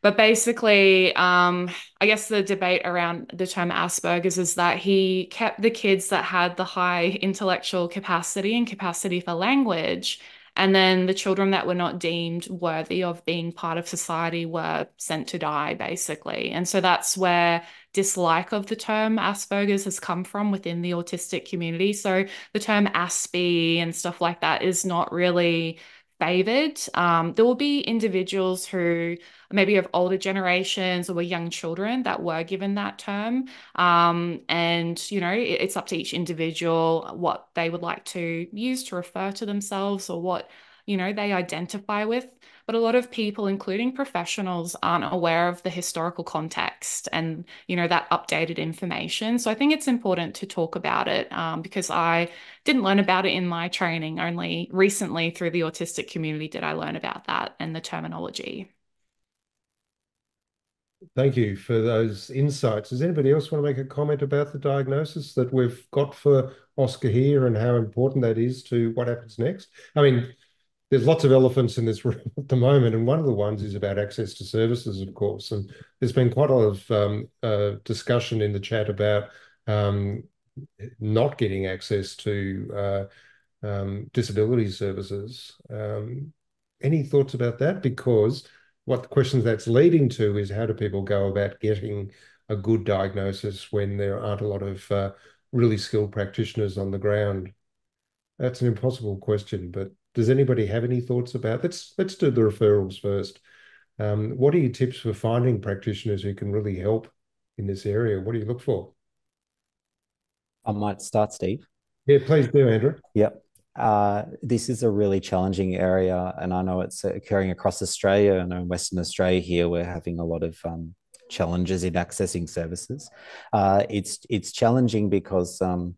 but basically, um, I guess the debate around the term Asperger's is that he kept the kids that had the high intellectual capacity and capacity for language. And then the children that were not deemed worthy of being part of society were sent to die, basically. And so that's where dislike of the term Asperger's has come from within the autistic community. So the term Aspie and stuff like that is not really favored. Um, there will be individuals who maybe of older generations or were young children that were given that term. Um, and, you know, it, it's up to each individual what they would like to use to refer to themselves or what, you know, they identify with but a lot of people including professionals aren't aware of the historical context and you know that updated information so i think it's important to talk about it um, because i didn't learn about it in my training only recently through the autistic community did i learn about that and the terminology Thank you for those insights. Does anybody else want to make a comment about the diagnosis that we've got for Oscar here and how important that is to what happens next? I mean, there's lots of elephants in this room at the moment, and one of the ones is about access to services, of course. And there's been quite a lot of um, uh, discussion in the chat about um, not getting access to uh, um, disability services. Um, any thoughts about that? Because what the questions that's leading to is how do people go about getting a good diagnosis when there aren't a lot of uh, really skilled practitioners on the ground? That's an impossible question, but does anybody have any thoughts about? Let's let's do the referrals first. Um, what are your tips for finding practitioners who can really help in this area? What do you look for? I might start, Steve. Yeah, please do, Andrew. Yep. Uh, this is a really challenging area, and I know it's occurring across Australia. and in Western Australia here, we're having a lot of um, challenges in accessing services. Uh, it's it's challenging because um,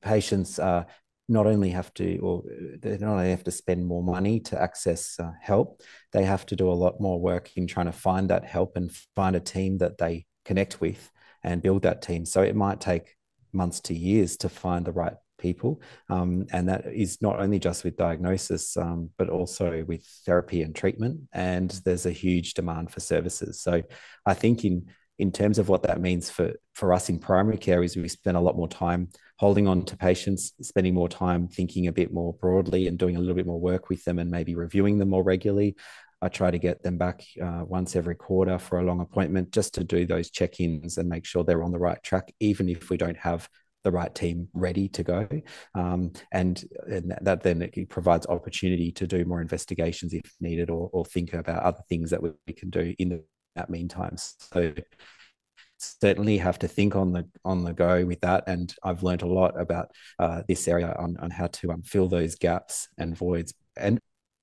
patients uh, not only have to, or they not only have to spend more money to access uh, help, they have to do a lot more work in trying to find that help and find a team that they connect with and build that team. So it might take months to years to find the right people. Um, and that is not only just with diagnosis, um, but also with therapy and treatment. And there's a huge demand for services. So I think in in terms of what that means for for us in primary care is we spend a lot more time holding on to patients, spending more time thinking a bit more broadly and doing a little bit more work with them and maybe reviewing them more regularly. I try to get them back uh, once every quarter for a long appointment just to do those check ins and make sure they're on the right track, even if we don't have the right team ready to go. Um, and, and, that then it provides opportunity to do more investigations if needed or, or think about other things that we, can do in the that meantime. So certainly have to think on the on the go with that. And I've learned a lot about uh, this area on, on how to um, fill those gaps and voids, and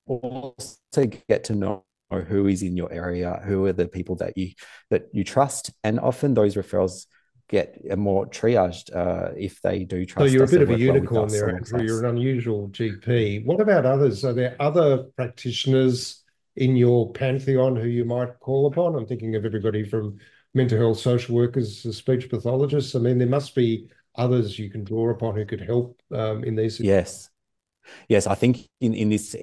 also get to know who is in your area, who are the people that you that you trust, and often those referrals get more triaged uh, if they do trust. So you're a bit of a unicorn there, Andrew. You're an unusual GP. What about others? Are there other practitioners in your pantheon who you might call upon? I'm thinking of everybody from mental health social workers, speech pathologists. I mean, there must be others you can draw upon who could help um, in these. Yes. Yes, I think in, in this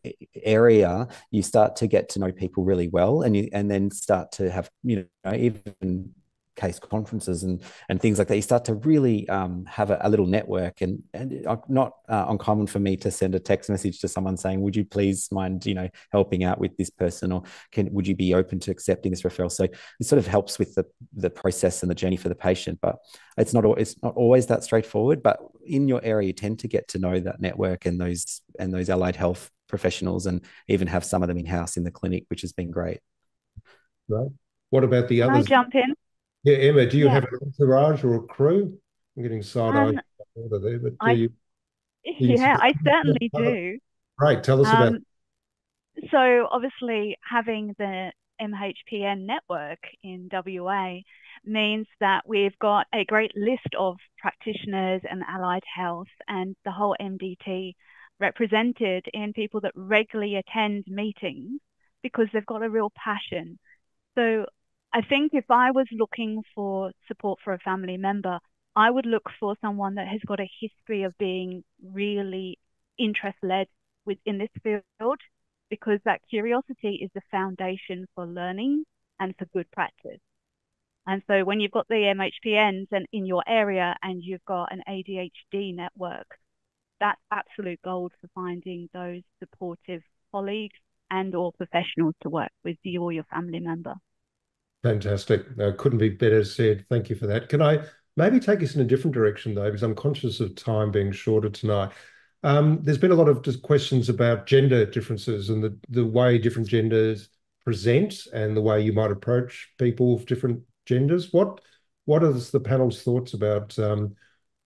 area you start to get to know people really well, and you and then start to have you know even case conferences and and things like that. You start to really um, have a, a, little network, and and not uh, uncommon for me to send a text message to someone saying, "Would you please mind you know helping out with this person, or can would you be open to accepting this referral?" So it sort of helps with the the process and the journey for the patient, but it's not it's not always that straightforward. But in your area, you tend to get to know that network and those and those allied health professionals, and even have some of them in house in the clinic, which has been great. Right. What about the others? Can I jump in? Yeah, Emma, do you yeah. have an entourage or a crew? I'm getting side-eyed um, there, but I, you, yeah, I certainly do. Right, tell us um, about. So obviously, having the MHPN network in WA means that we've got a great list of practitioners and allied health and the whole MDT represented in people that regularly attend meetings because they've got a real passion. So I think if I was looking for support for a family member, I would look for someone that has got a history of being really interest led within this field because that curiosity is the foundation for learning and for good practice. And so when you've got the MHPNs and in your area and you've got an ADHD network, that's absolute gold for finding those supportive colleagues and or professionals to work with you or your family member. Fantastic. No, couldn't be better said. Thank you for that. Can I maybe take us in a different direction, though, because I'm conscious of time being shorter tonight. Um, there's been a lot of just questions about gender differences and the, the way different genders present and the way you might approach people of different genders. What what are the panel's thoughts about um,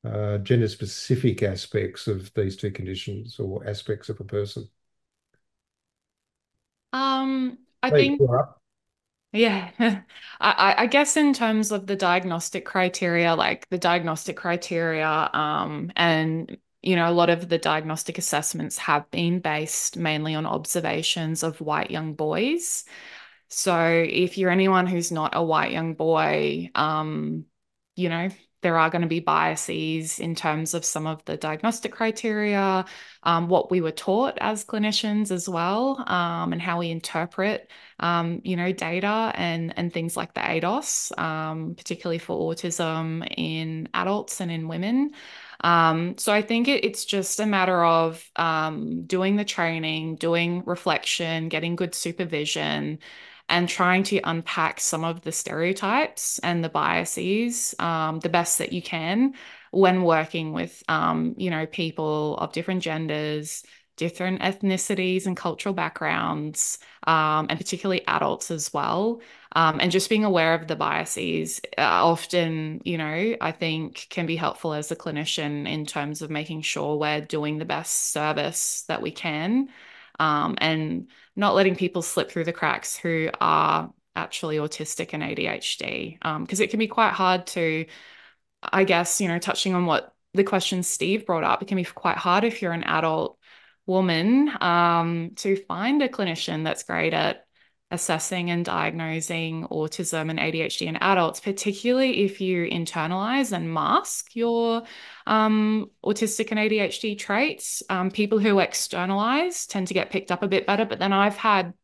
uh, gender specific aspects of these two conditions or aspects of a person? Um, I think yeah, I, I guess in terms of the diagnostic criteria, like the diagnostic criteria, um, and you know, a lot of the diagnostic assessments have been based mainly on observations of white young boys. So if you're anyone who's not a white young boy, um, you know, there are going to be biases in terms of some of the diagnostic criteria, um, what we were taught as clinicians as well, um, and how we interpret, um, you know, data and and things like the ADOS, um, particularly for autism in adults and in women. Um, so I think it, it's just a matter of um, doing the training, doing reflection, getting good supervision and trying to unpack some of the stereotypes and the biases um, the best that you can when working with um, you know people of different genders different ethnicities and cultural backgrounds um, and particularly adults as well. Um, and just being aware of the biases uh, often you know i think can be helpful as a clinician in terms of making sure we're doing the best service that we can um, and not letting people slip through the cracks who are actually autistic and ADHD. Because um, it can be quite hard to, I guess, you know, touching on what the question Steve brought up, it can be quite hard if you're an adult woman um, to find a clinician that's great at assessing and diagnosing autism and ADHD in adults, particularly if you internalize and mask your um, autistic and ADHD traits. Um, people who externalize tend to get picked up a bit better. But then I've had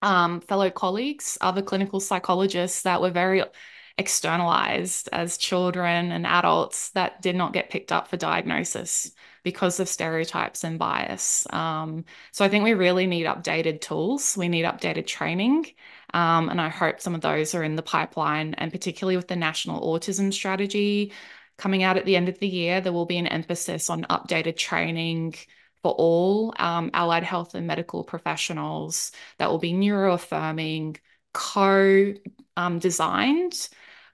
um, fellow colleagues, other clinical psychologists that were very externalized as children and adults that did not get picked up for diagnosis because of stereotypes and bias. Um, so I think we really need updated tools. We need updated training. Um, and I hope some of those are in the pipeline, and particularly with the National Autism Strategy coming out at the end of the year, there will be an emphasis on updated training for all um, allied health and medical professionals that will be neuroaffirming, co um, designed,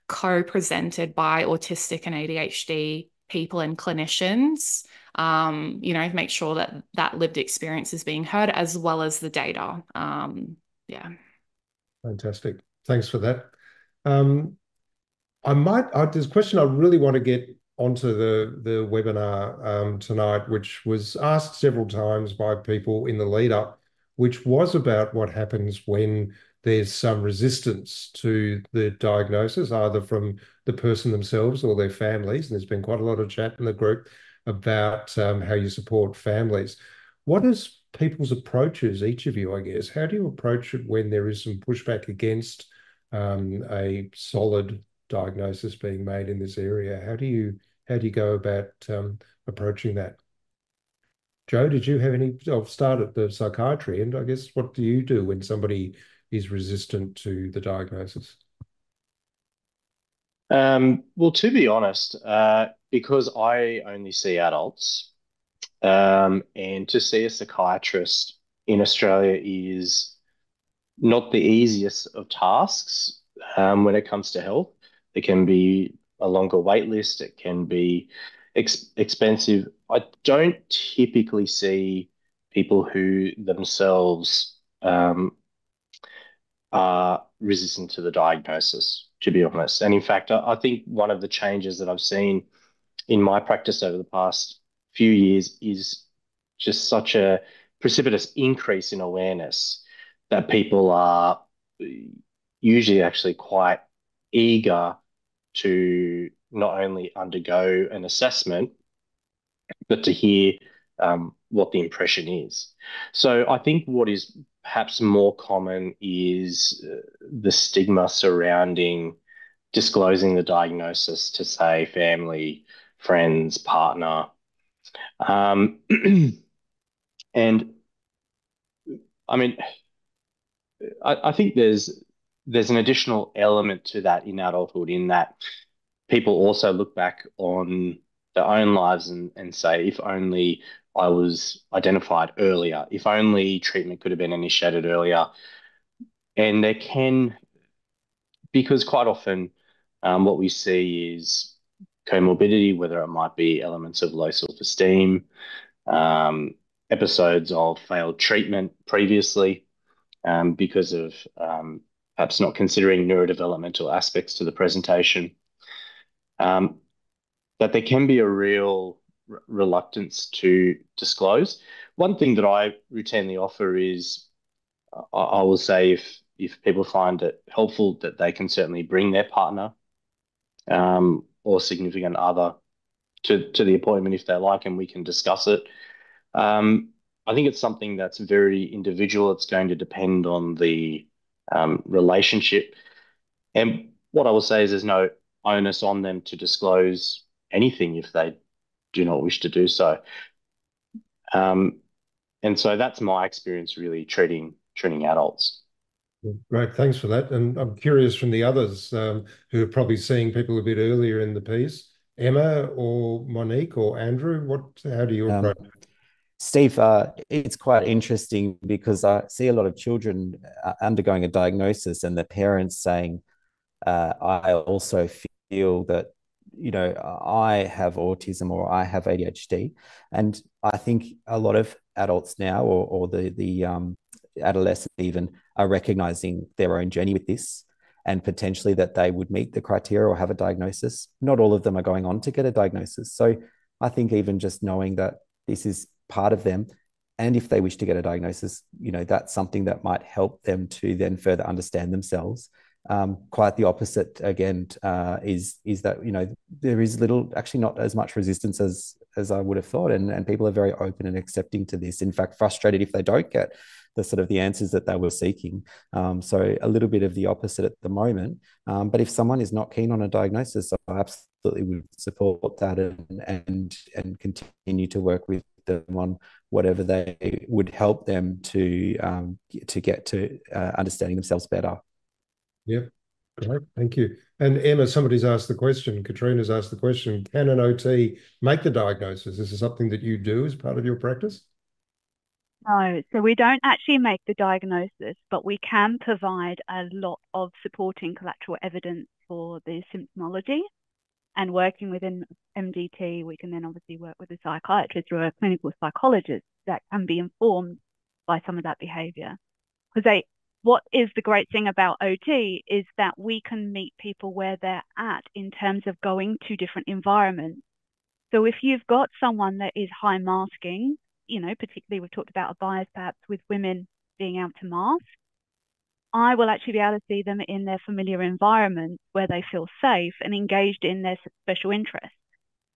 co presented by autistic and ADHD people and clinicians um, you know, make sure that that lived experience is being heard as well as the data. Um, yeah. Fantastic. Thanks for that. Um, I might, there's a question I really want to get onto the, the webinar um, tonight, which was asked several times by people in the lead up, which was about what happens when there's some resistance to the diagnosis, either from the person themselves or their families. And there's been quite a lot of chat in the group about um, how you support families. What is people's approaches, each of you, I guess? How do you approach it when there is some pushback against um, a solid diagnosis being made in this area? How do you how do you go about um, approaching that? Joe, did you have any? I'll start at the psychiatry, and I guess what do you do when somebody is resistant to the diagnosis? Um, well, to be honest, uh, because I only see adults, um, and to see a psychiatrist in Australia is not the easiest of tasks um, when it comes to health. It can be a longer wait list. It can be ex expensive. I don't typically see people who themselves um, are resistant to the diagnosis, to be honest. And in fact, I, think one of the changes that I've seen in my practice over the past few years is just such a precipitous increase in awareness that people are usually actually quite eager to not only undergo an assessment, but to hear um, what the impression is. So I think what is perhaps more common is uh, the stigma surrounding disclosing the diagnosis to, say, family, friends, partner. Um, and I mean, I, I think there's there's an additional element to that in adulthood, in that people also look back on their own lives and, and say, if only I was identified earlier. If only treatment could have been initiated earlier. And there can, because quite often um, what we see is comorbidity, whether it might be elements of low self esteem, um, episodes of failed treatment previously um, because of um, perhaps not considering neurodevelopmental aspects to the presentation. Um, that there can be a real reluctance to disclose. One thing that I routinely offer is I, I will say if if people find it helpful that they can certainly bring their partner um, or significant other to, to the appointment if they like, and we can discuss it. Um, I think it's something that's very individual. It's going to depend on the um, relationship. And what I will say is there's no onus on them to disclose anything if they do not wish to do so. Um, and so that's my experience really treating treating adults. Great, thanks for that. And I'm curious from the others um, who are probably seeing people a bit earlier in the piece, Emma or Monique or Andrew, what? How do you um, approach? Steve, uh, it's quite interesting because I see a lot of children uh, undergoing a diagnosis and the parents saying, uh, I also feel that, you know, I have autism or I have ADHD. And I think a lot of adults now or, or the, the um, adolescents even are recognizing their own journey with this and potentially that they would meet the criteria or have a diagnosis. Not all of them are going on to get a diagnosis. So I think even just knowing that this is part of them and if they wish to get a diagnosis you know that's something that might help them to then further understand themselves um, quite the opposite again uh, is is that you know there is little actually not as much resistance as as I would have thought and, and people are very open and accepting to this. In fact frustrated if they don't get the sort of the answers that they were seeking. Um, so a little bit of the opposite at the moment. Um, but if someone is not keen on a diagnosis I absolutely would support that and and and continue to work with them on whatever they would help them to um, to get to uh, understanding themselves better. Yeah, great, thank you. And Emma, somebody's asked the question. Katrina's asked the question: Can an OT make the diagnosis? Is this something that you do as part of your practice? No, so we don't actually make the diagnosis, but we can provide a lot of supporting collateral evidence for the symptomology and working within MDT, we can then obviously work with a psychiatrist or a clinical psychologist that can be informed by some of that behavior. Because they, what is the great thing about OT is that we can meet people where they're at in terms of going to different environments. So if you've got someone that is high masking, you know, particularly we've talked about a bias perhaps with women being able to mask, I will actually be able to see them in their familiar environment where they feel safe and engaged in their special interests.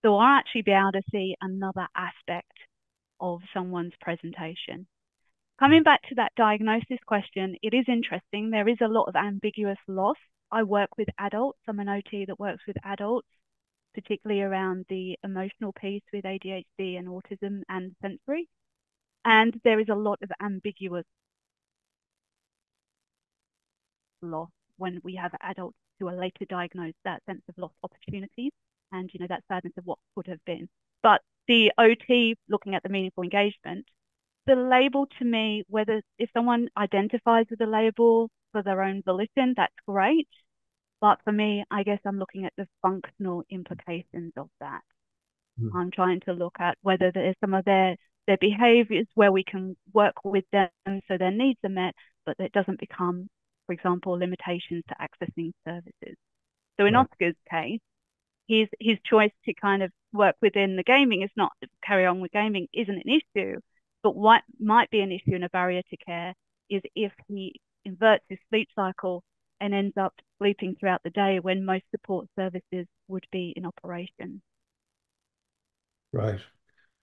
So I'll actually be able to see another aspect of someone's presentation. Coming back to that diagnosis question, it is interesting. There is a lot of ambiguous loss. I work with adults. I'm an OT that works with adults, particularly around the emotional piece with ADHD and autism and sensory. And there is a lot of ambiguous loss when we have adults who are later diagnosed that sense of lost opportunities and you know that sadness of what could have been but the ot looking at the meaningful engagement the label to me whether if someone identifies with the label for their own volition that's great but for me i guess i'm looking at the functional implications of that mm. i'm trying to look at whether there's some of their their behaviors where we can work with them so their needs are met but it doesn't become for example, limitations to accessing services. So in Oscar's case, his his choice to kind of work within the gaming is not carry on with gaming isn't an issue, but what might be an issue and a barrier to care is if he inverts his sleep cycle and ends up sleeping throughout the day when most support services would be in operation. Right.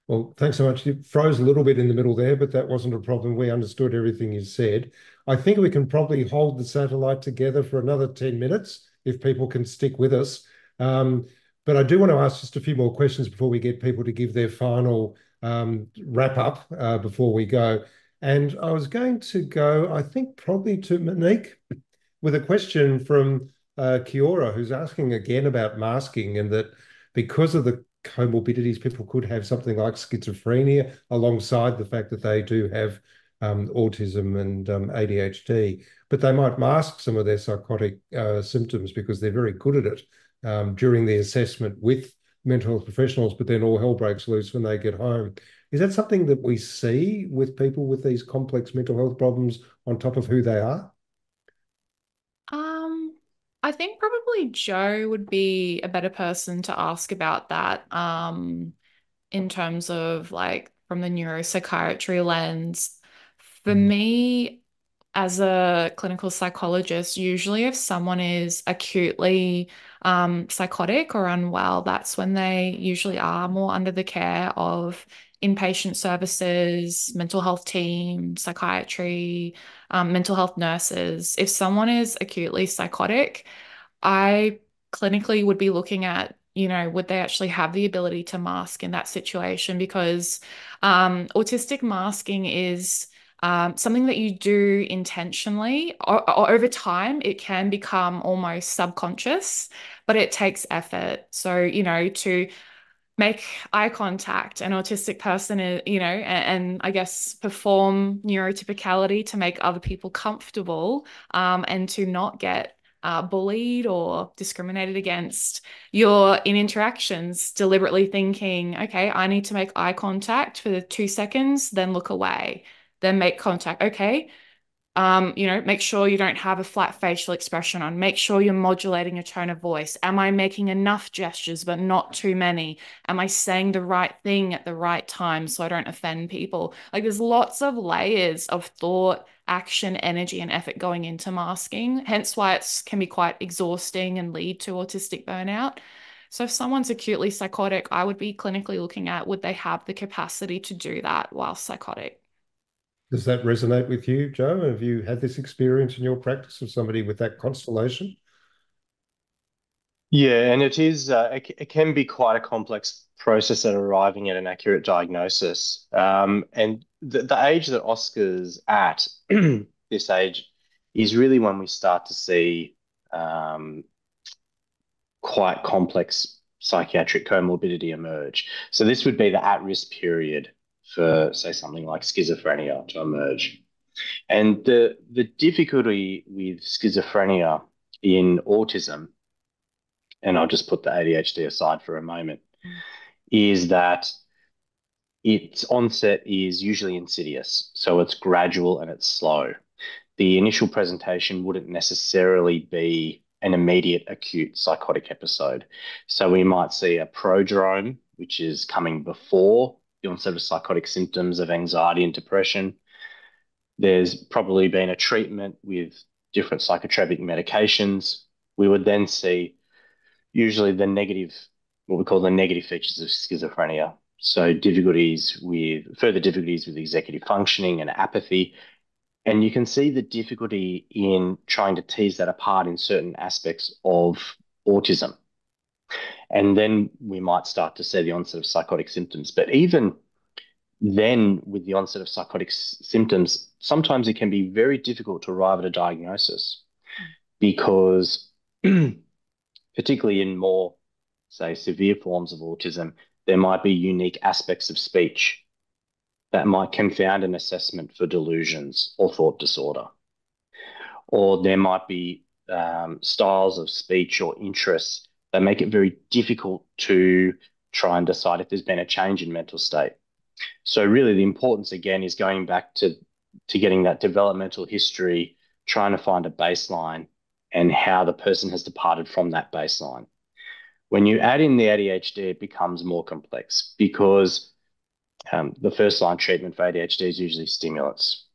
Well, thanks so much. You froze a little bit in the middle there, but that wasn't a problem. We understood everything you said. I think we can probably hold the satellite together for another 10 minutes if people can stick with us. Um, but I do want to ask just a few more questions before we get people to give their final um, wrap up uh, before we go. And I was going to go, I think, probably to Monique with a question from uh, Kiora, who's asking again about masking and that because of the comorbidities. People could have something like schizophrenia alongside the fact that they do have um, autism and um, ADHD, but they might mask some of their psychotic uh, symptoms because they're very good at it um, during the assessment with mental health professionals, but then all hell breaks loose when they get home. Is that something that we see with people with these complex mental health problems on top of who they are? Um, I think probably Joe would be a better person to ask about that. Um, in terms of like from the neuropsychiatry lens. For Mm. me, as a clinical psychologist, usually if someone is acutely um, psychotic or unwell, that's when they usually are more under the care of inpatient services, mental health team, psychiatry, um, mental health nurses. If someone is acutely psychotic, I clinically would be looking at, you know, would they actually have the ability to mask in that situation? Because um, autistic masking is um, something that you do intentionally or, over time, it can become almost subconscious, but it takes effort. So, you know, to make eye contact, an autistic person, is, you know, and, and I guess perform neurotypicality to make other people comfortable um, and to not get uh, bullied or discriminated against, you're in interactions deliberately thinking, okay, I need to make eye contact for two seconds, then look away, then make contact. Okay. Um, you know, make sure you don't have a flat facial expression on. Make sure you're modulating your tone of voice. Am I making enough gestures, but not too many? Am I saying the right thing at the right time so I don't offend people? Like, there's lots of layers of thought, action, energy, and effort going into masking. Hence why it can be quite exhausting and lead to autistic burnout. So, if someone's acutely psychotic, I would be clinically looking at would they have the capacity to do that while psychotic? Does that resonate with you, Joe? Have you had this experience in your practice of somebody with that constellation? Yeah, and it is, uh, it, it can be quite a complex process at arriving at an accurate diagnosis. Um, and the, the age that Oscar's at, this age, is really when we start to see um, quite complex psychiatric comorbidity emerge. So this would be the at-risk period for, say, something like schizophrenia to emerge. And the, the difficulty with schizophrenia in autism, and I'll just put the ADHD aside for a moment, is that its onset is usually insidious. So it's gradual and it's slow. The initial presentation wouldn't necessarily be an immediate acute psychotic episode. So we might see a prodrome, which is coming before the onset of psychotic symptoms of anxiety and depression. There's probably been a treatment with different psychotropic medications. We would then see usually the negative, what we call the negative features of schizophrenia. So difficulties with further difficulties with executive functioning and apathy. And you can see the difficulty in trying to tease that apart in certain aspects of autism. And then we might start to see the onset of psychotic symptoms. But even then, with the onset of psychotic symptoms, sometimes it can be very difficult to arrive at a diagnosis because, particularly in more, say, severe forms of autism, there might be unique aspects of speech that might confound an assessment for delusions or thought disorder. Or there might be um, styles of speech or interests that make it very difficult to try and decide if there's been a change in mental state. So really the importance again is going back to, to getting that developmental history, trying to find a baseline and how the person has departed from that baseline. When you add in the ADHD, it becomes more complex because um, the first line treatment for ADHD is usually stimulants.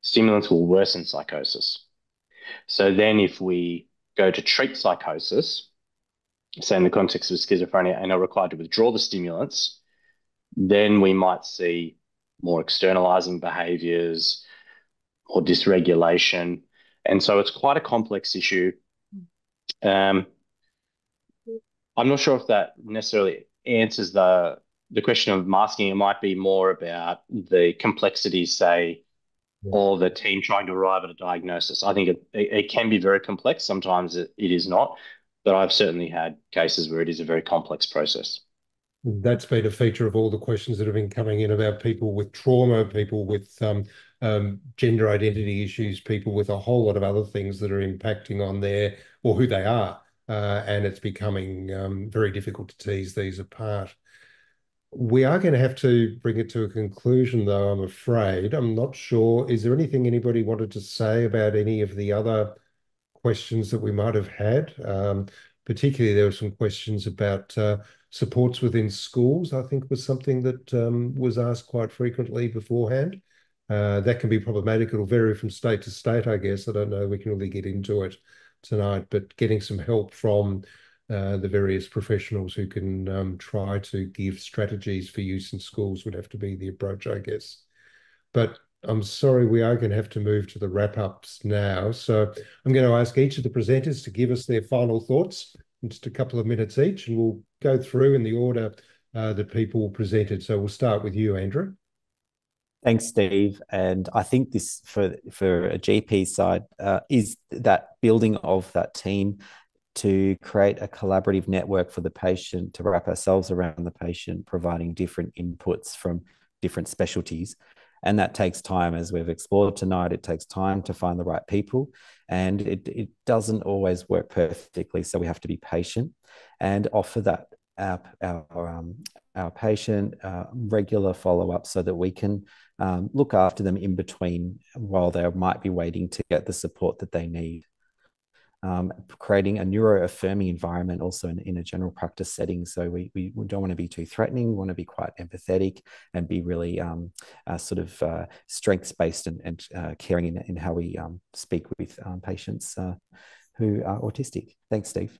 Stimulants will worsen psychosis. So then if we go to treat psychosis, say in the context of schizophrenia, and are required to withdraw the stimulants, then we might see more externalizing behaviors or dysregulation. And so it's quite a complex issue. Um, I'm not sure if that necessarily answers the the question of masking. It might be more about the complexities, say, yeah. or the team trying to arrive at a diagnosis. I think it, it, it can be very complex. Sometimes it, it is not, but I've certainly had cases where it is a very complex process. That's been a feature of all the questions that have been coming in about people with trauma, people with um, um, gender identity issues, people with a whole lot of other things that are impacting on their or who they are. Uh, and it's becoming um, very difficult to tease these apart. We are going to have to bring it to a conclusion, though, I'm afraid. I'm not sure. Is there anything anybody wanted to say about any of the other questions that we might have had? Um, particularly, there were some questions about uh, supports within schools, I think was something that um, was asked quite frequently beforehand. Uh, that can be problematic. It'll vary from state to state, I guess. I don't know. We can really get into it tonight, but getting some help from uh, the various professionals who can um, try to give strategies for use in schools would have to be the approach, I guess. But I'm sorry, we are going to have to move to the wrap-ups now. So I'm going to ask each of the presenters to give us their final thoughts in just a couple of minutes each, and we'll go through in the order uh, that people presented. So we'll start with you, Andrew. Thanks, Steve. And I think this for for a GP side uh, is that building of that team to create a collaborative network for the patient to wrap ourselves around the patient, providing different inputs from different specialties. And that takes time, as we've explored tonight. It takes time to find the right people, and it, it doesn't always work perfectly. So we have to be patient and offer that our, our, um, our patient uh, regular follow up so that we can um, look after them in between while they might be waiting to get the support that they need. Um, creating a neuro-affirming environment also in, in, a general practice setting. So we, we don't want to be too threatening. We want to be quite empathetic and be really um, uh, sort of uh, strengths-based and, and uh, caring in, in, how we um, speak with um, patients uh, who are autistic. Thanks, Steve.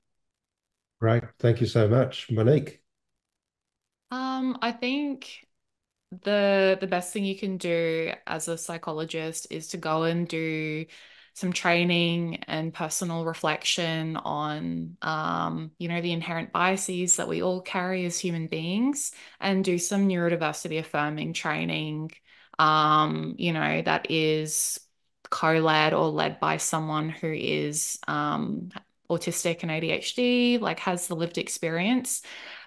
Great. Thank you so much. Monique? Um, I think the the best thing you can do as a psychologist is to go and do some training and personal reflection on um, you know the inherent biases that we all carry as human beings and do some neurodiversity affirming training um, you know that is co-led or led by someone who is um, autistic and ADHD, like has the lived experience.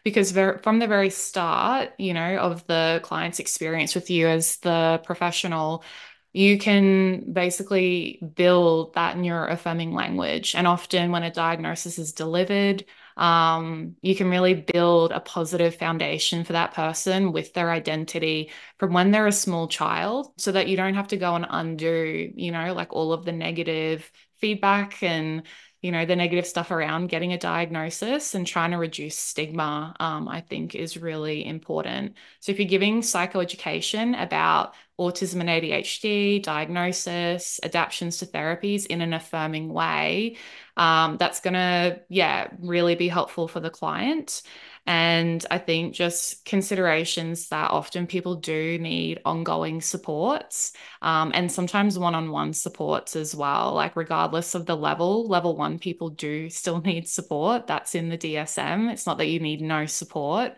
Because ver- from the very start, you know, of the client's experience with you as the professional, you can basically build that neuroaffirming language. And often when a diagnosis is delivered, um, you can really build a positive foundation for that person with their identity from when they're a small child so that you don't have to go and undo, you know, like all of the negative feedback and you know the negative stuff around getting a diagnosis and trying to reduce stigma um, i think is really important. So if you're giving psychoeducation about autism and adhd diagnosis adaptations to therapies in an affirming way um, that's going to yeah really be helpful for the client and I think just considerations that often people do need ongoing supports um, and sometimes one on one supports as well. Like, regardless of the level, level one people do still need support. That's in the DSM. It's not that you need no support.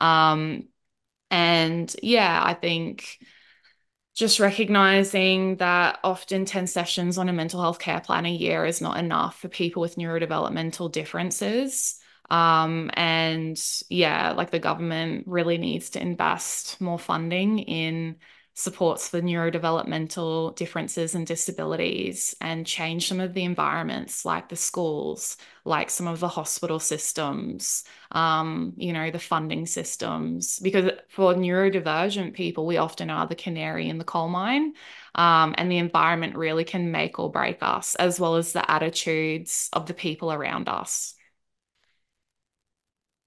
Um, and yeah, I think just recognizing that often 10 sessions on a mental health care plan a year is not enough for people with neurodevelopmental differences. Um, and yeah, like the government really needs to invest more funding in supports for neurodevelopmental differences and disabilities and change some of the environments like the schools like some of the hospital systems um, you know the funding systems. Because for neurodivergent people we often are the canary in the coal mine um, and the environment really can make or break us as well as the attitudes of the people around us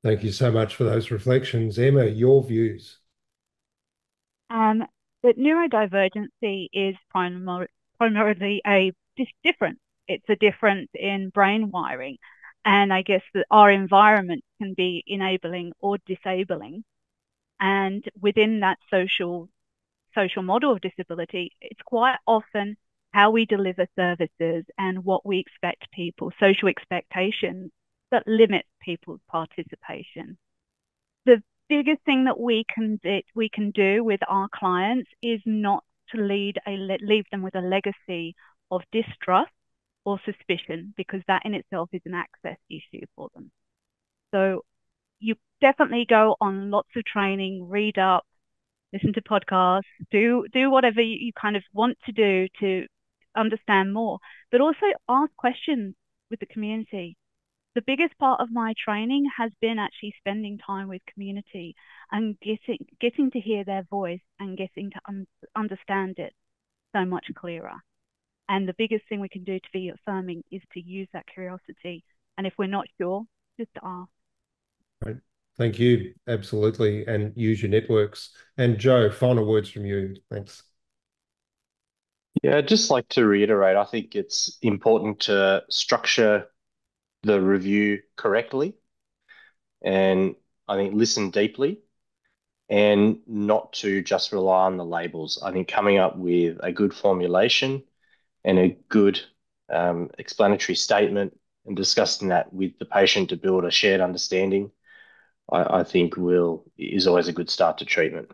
Thank you so much for those reflections. Emma, your views. Um, that neurodivergency is primar- primarily a difference. It's a difference in brain wiring. And I guess that our environment can be enabling or disabling. And within that social social model of disability, it's quite often how we deliver services and what we expect people, social expectations that limits people's participation. The biggest thing that we can do, we can do with our clients is not to lead a leave them with a legacy of distrust or suspicion because that in itself is an access issue for them. So you definitely go on lots of training, read up, listen to podcasts, do do whatever you, you kind of want to do to understand more, but also ask questions with the community. The biggest part of my training has been actually spending time with community and getting getting to hear their voice and getting to un- understand it so much clearer. And the biggest thing we can do to be affirming is to use that curiosity. And if we're not sure, just ask. Right. Thank you. Absolutely. And use your networks. And Joe, final words from you. Thanks. Yeah, I'd just like to reiterate, I think it's important to structure the review correctly and I think listen deeply and not to just rely on the labels. I think coming up with a good formulation and a good um, explanatory statement and discussing that with the patient to build a shared understanding, I, I think will is always a good start to treatment.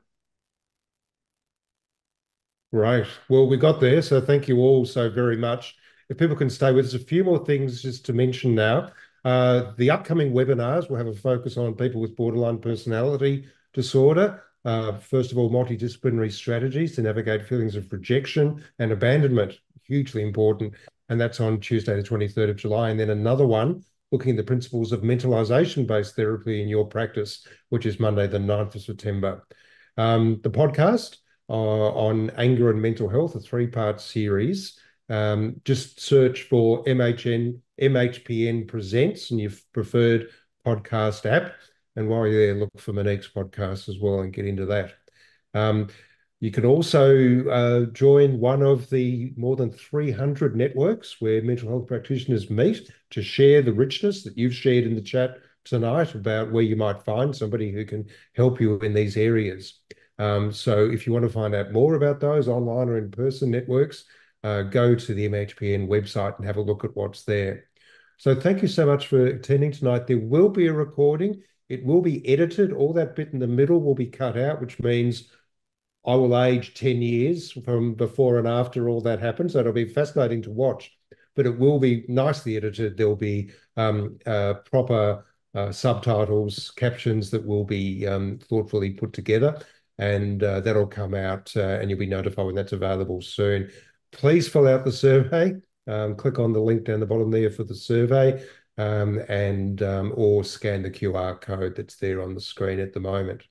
Right. Well, we got there, so thank you all so very much. If people can stay with us, a few more things just to mention now. Uh, the upcoming webinars will have a focus on people with borderline personality disorder. Uh, first of all, multidisciplinary strategies to navigate feelings of rejection and abandonment, hugely important. And that's on Tuesday, the 23rd of July. And then another one looking at the principles of mentalization based therapy in your practice, which is Monday, the 9th of September. Um, the podcast uh, on anger and mental health, a three part series. Um, just search for MHN, MHPN Presents in your preferred podcast app. And while you're there, look for Monique's podcast as well and get into that. Um, you can also uh, join one of the more than 300 networks where mental health practitioners meet to share the richness that you've shared in the chat tonight about where you might find somebody who can help you in these areas. Um, so if you want to find out more about those online or in-person networks, uh, go to the MHPN website and have a look at what's there. So thank you so much for attending tonight. There will be a recording. It will be edited. All that bit in the middle will be cut out, which means I will age 10 years from before and after all that happens. So it'll be fascinating to watch, but it will be nicely edited. There'll be um, uh, proper uh, subtitles, captions that will be um, thoughtfully put together, and uh, that'll come out, uh, and you'll be notified when that's available soon. Please fill out the survey. Um, click on the link down the bottom there for the survey, um, and um, or scan the QR code that's there on the screen at the moment.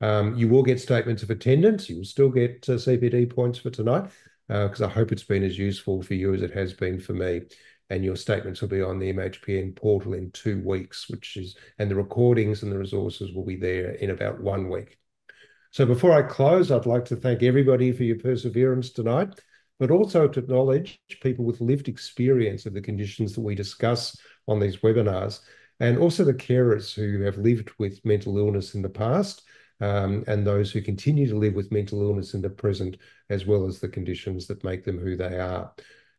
Um, you will get statements of attendance. You will still get uh, CPD points for tonight because uh, I hope it's been as useful for you as it has been for me. And your statements will be on the MHPN portal in two weeks, which is, and the recordings and the resources will be there in about one week. So before I close, I'd like to thank everybody for your perseverance tonight, but also to acknowledge people with lived experience of the conditions that we discuss on these webinars, and also the carers who have lived with mental illness in the past um, and those who continue to live with mental illness in the present, as well as the conditions that make them who they are.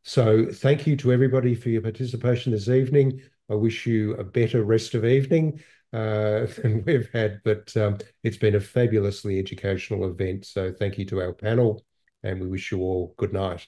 So thank you to everybody for your participation this evening. I wish you a better rest of evening uh, than we've had, but um, it's been a fabulously educational event. So thank you to our panel, and we wish you all good night.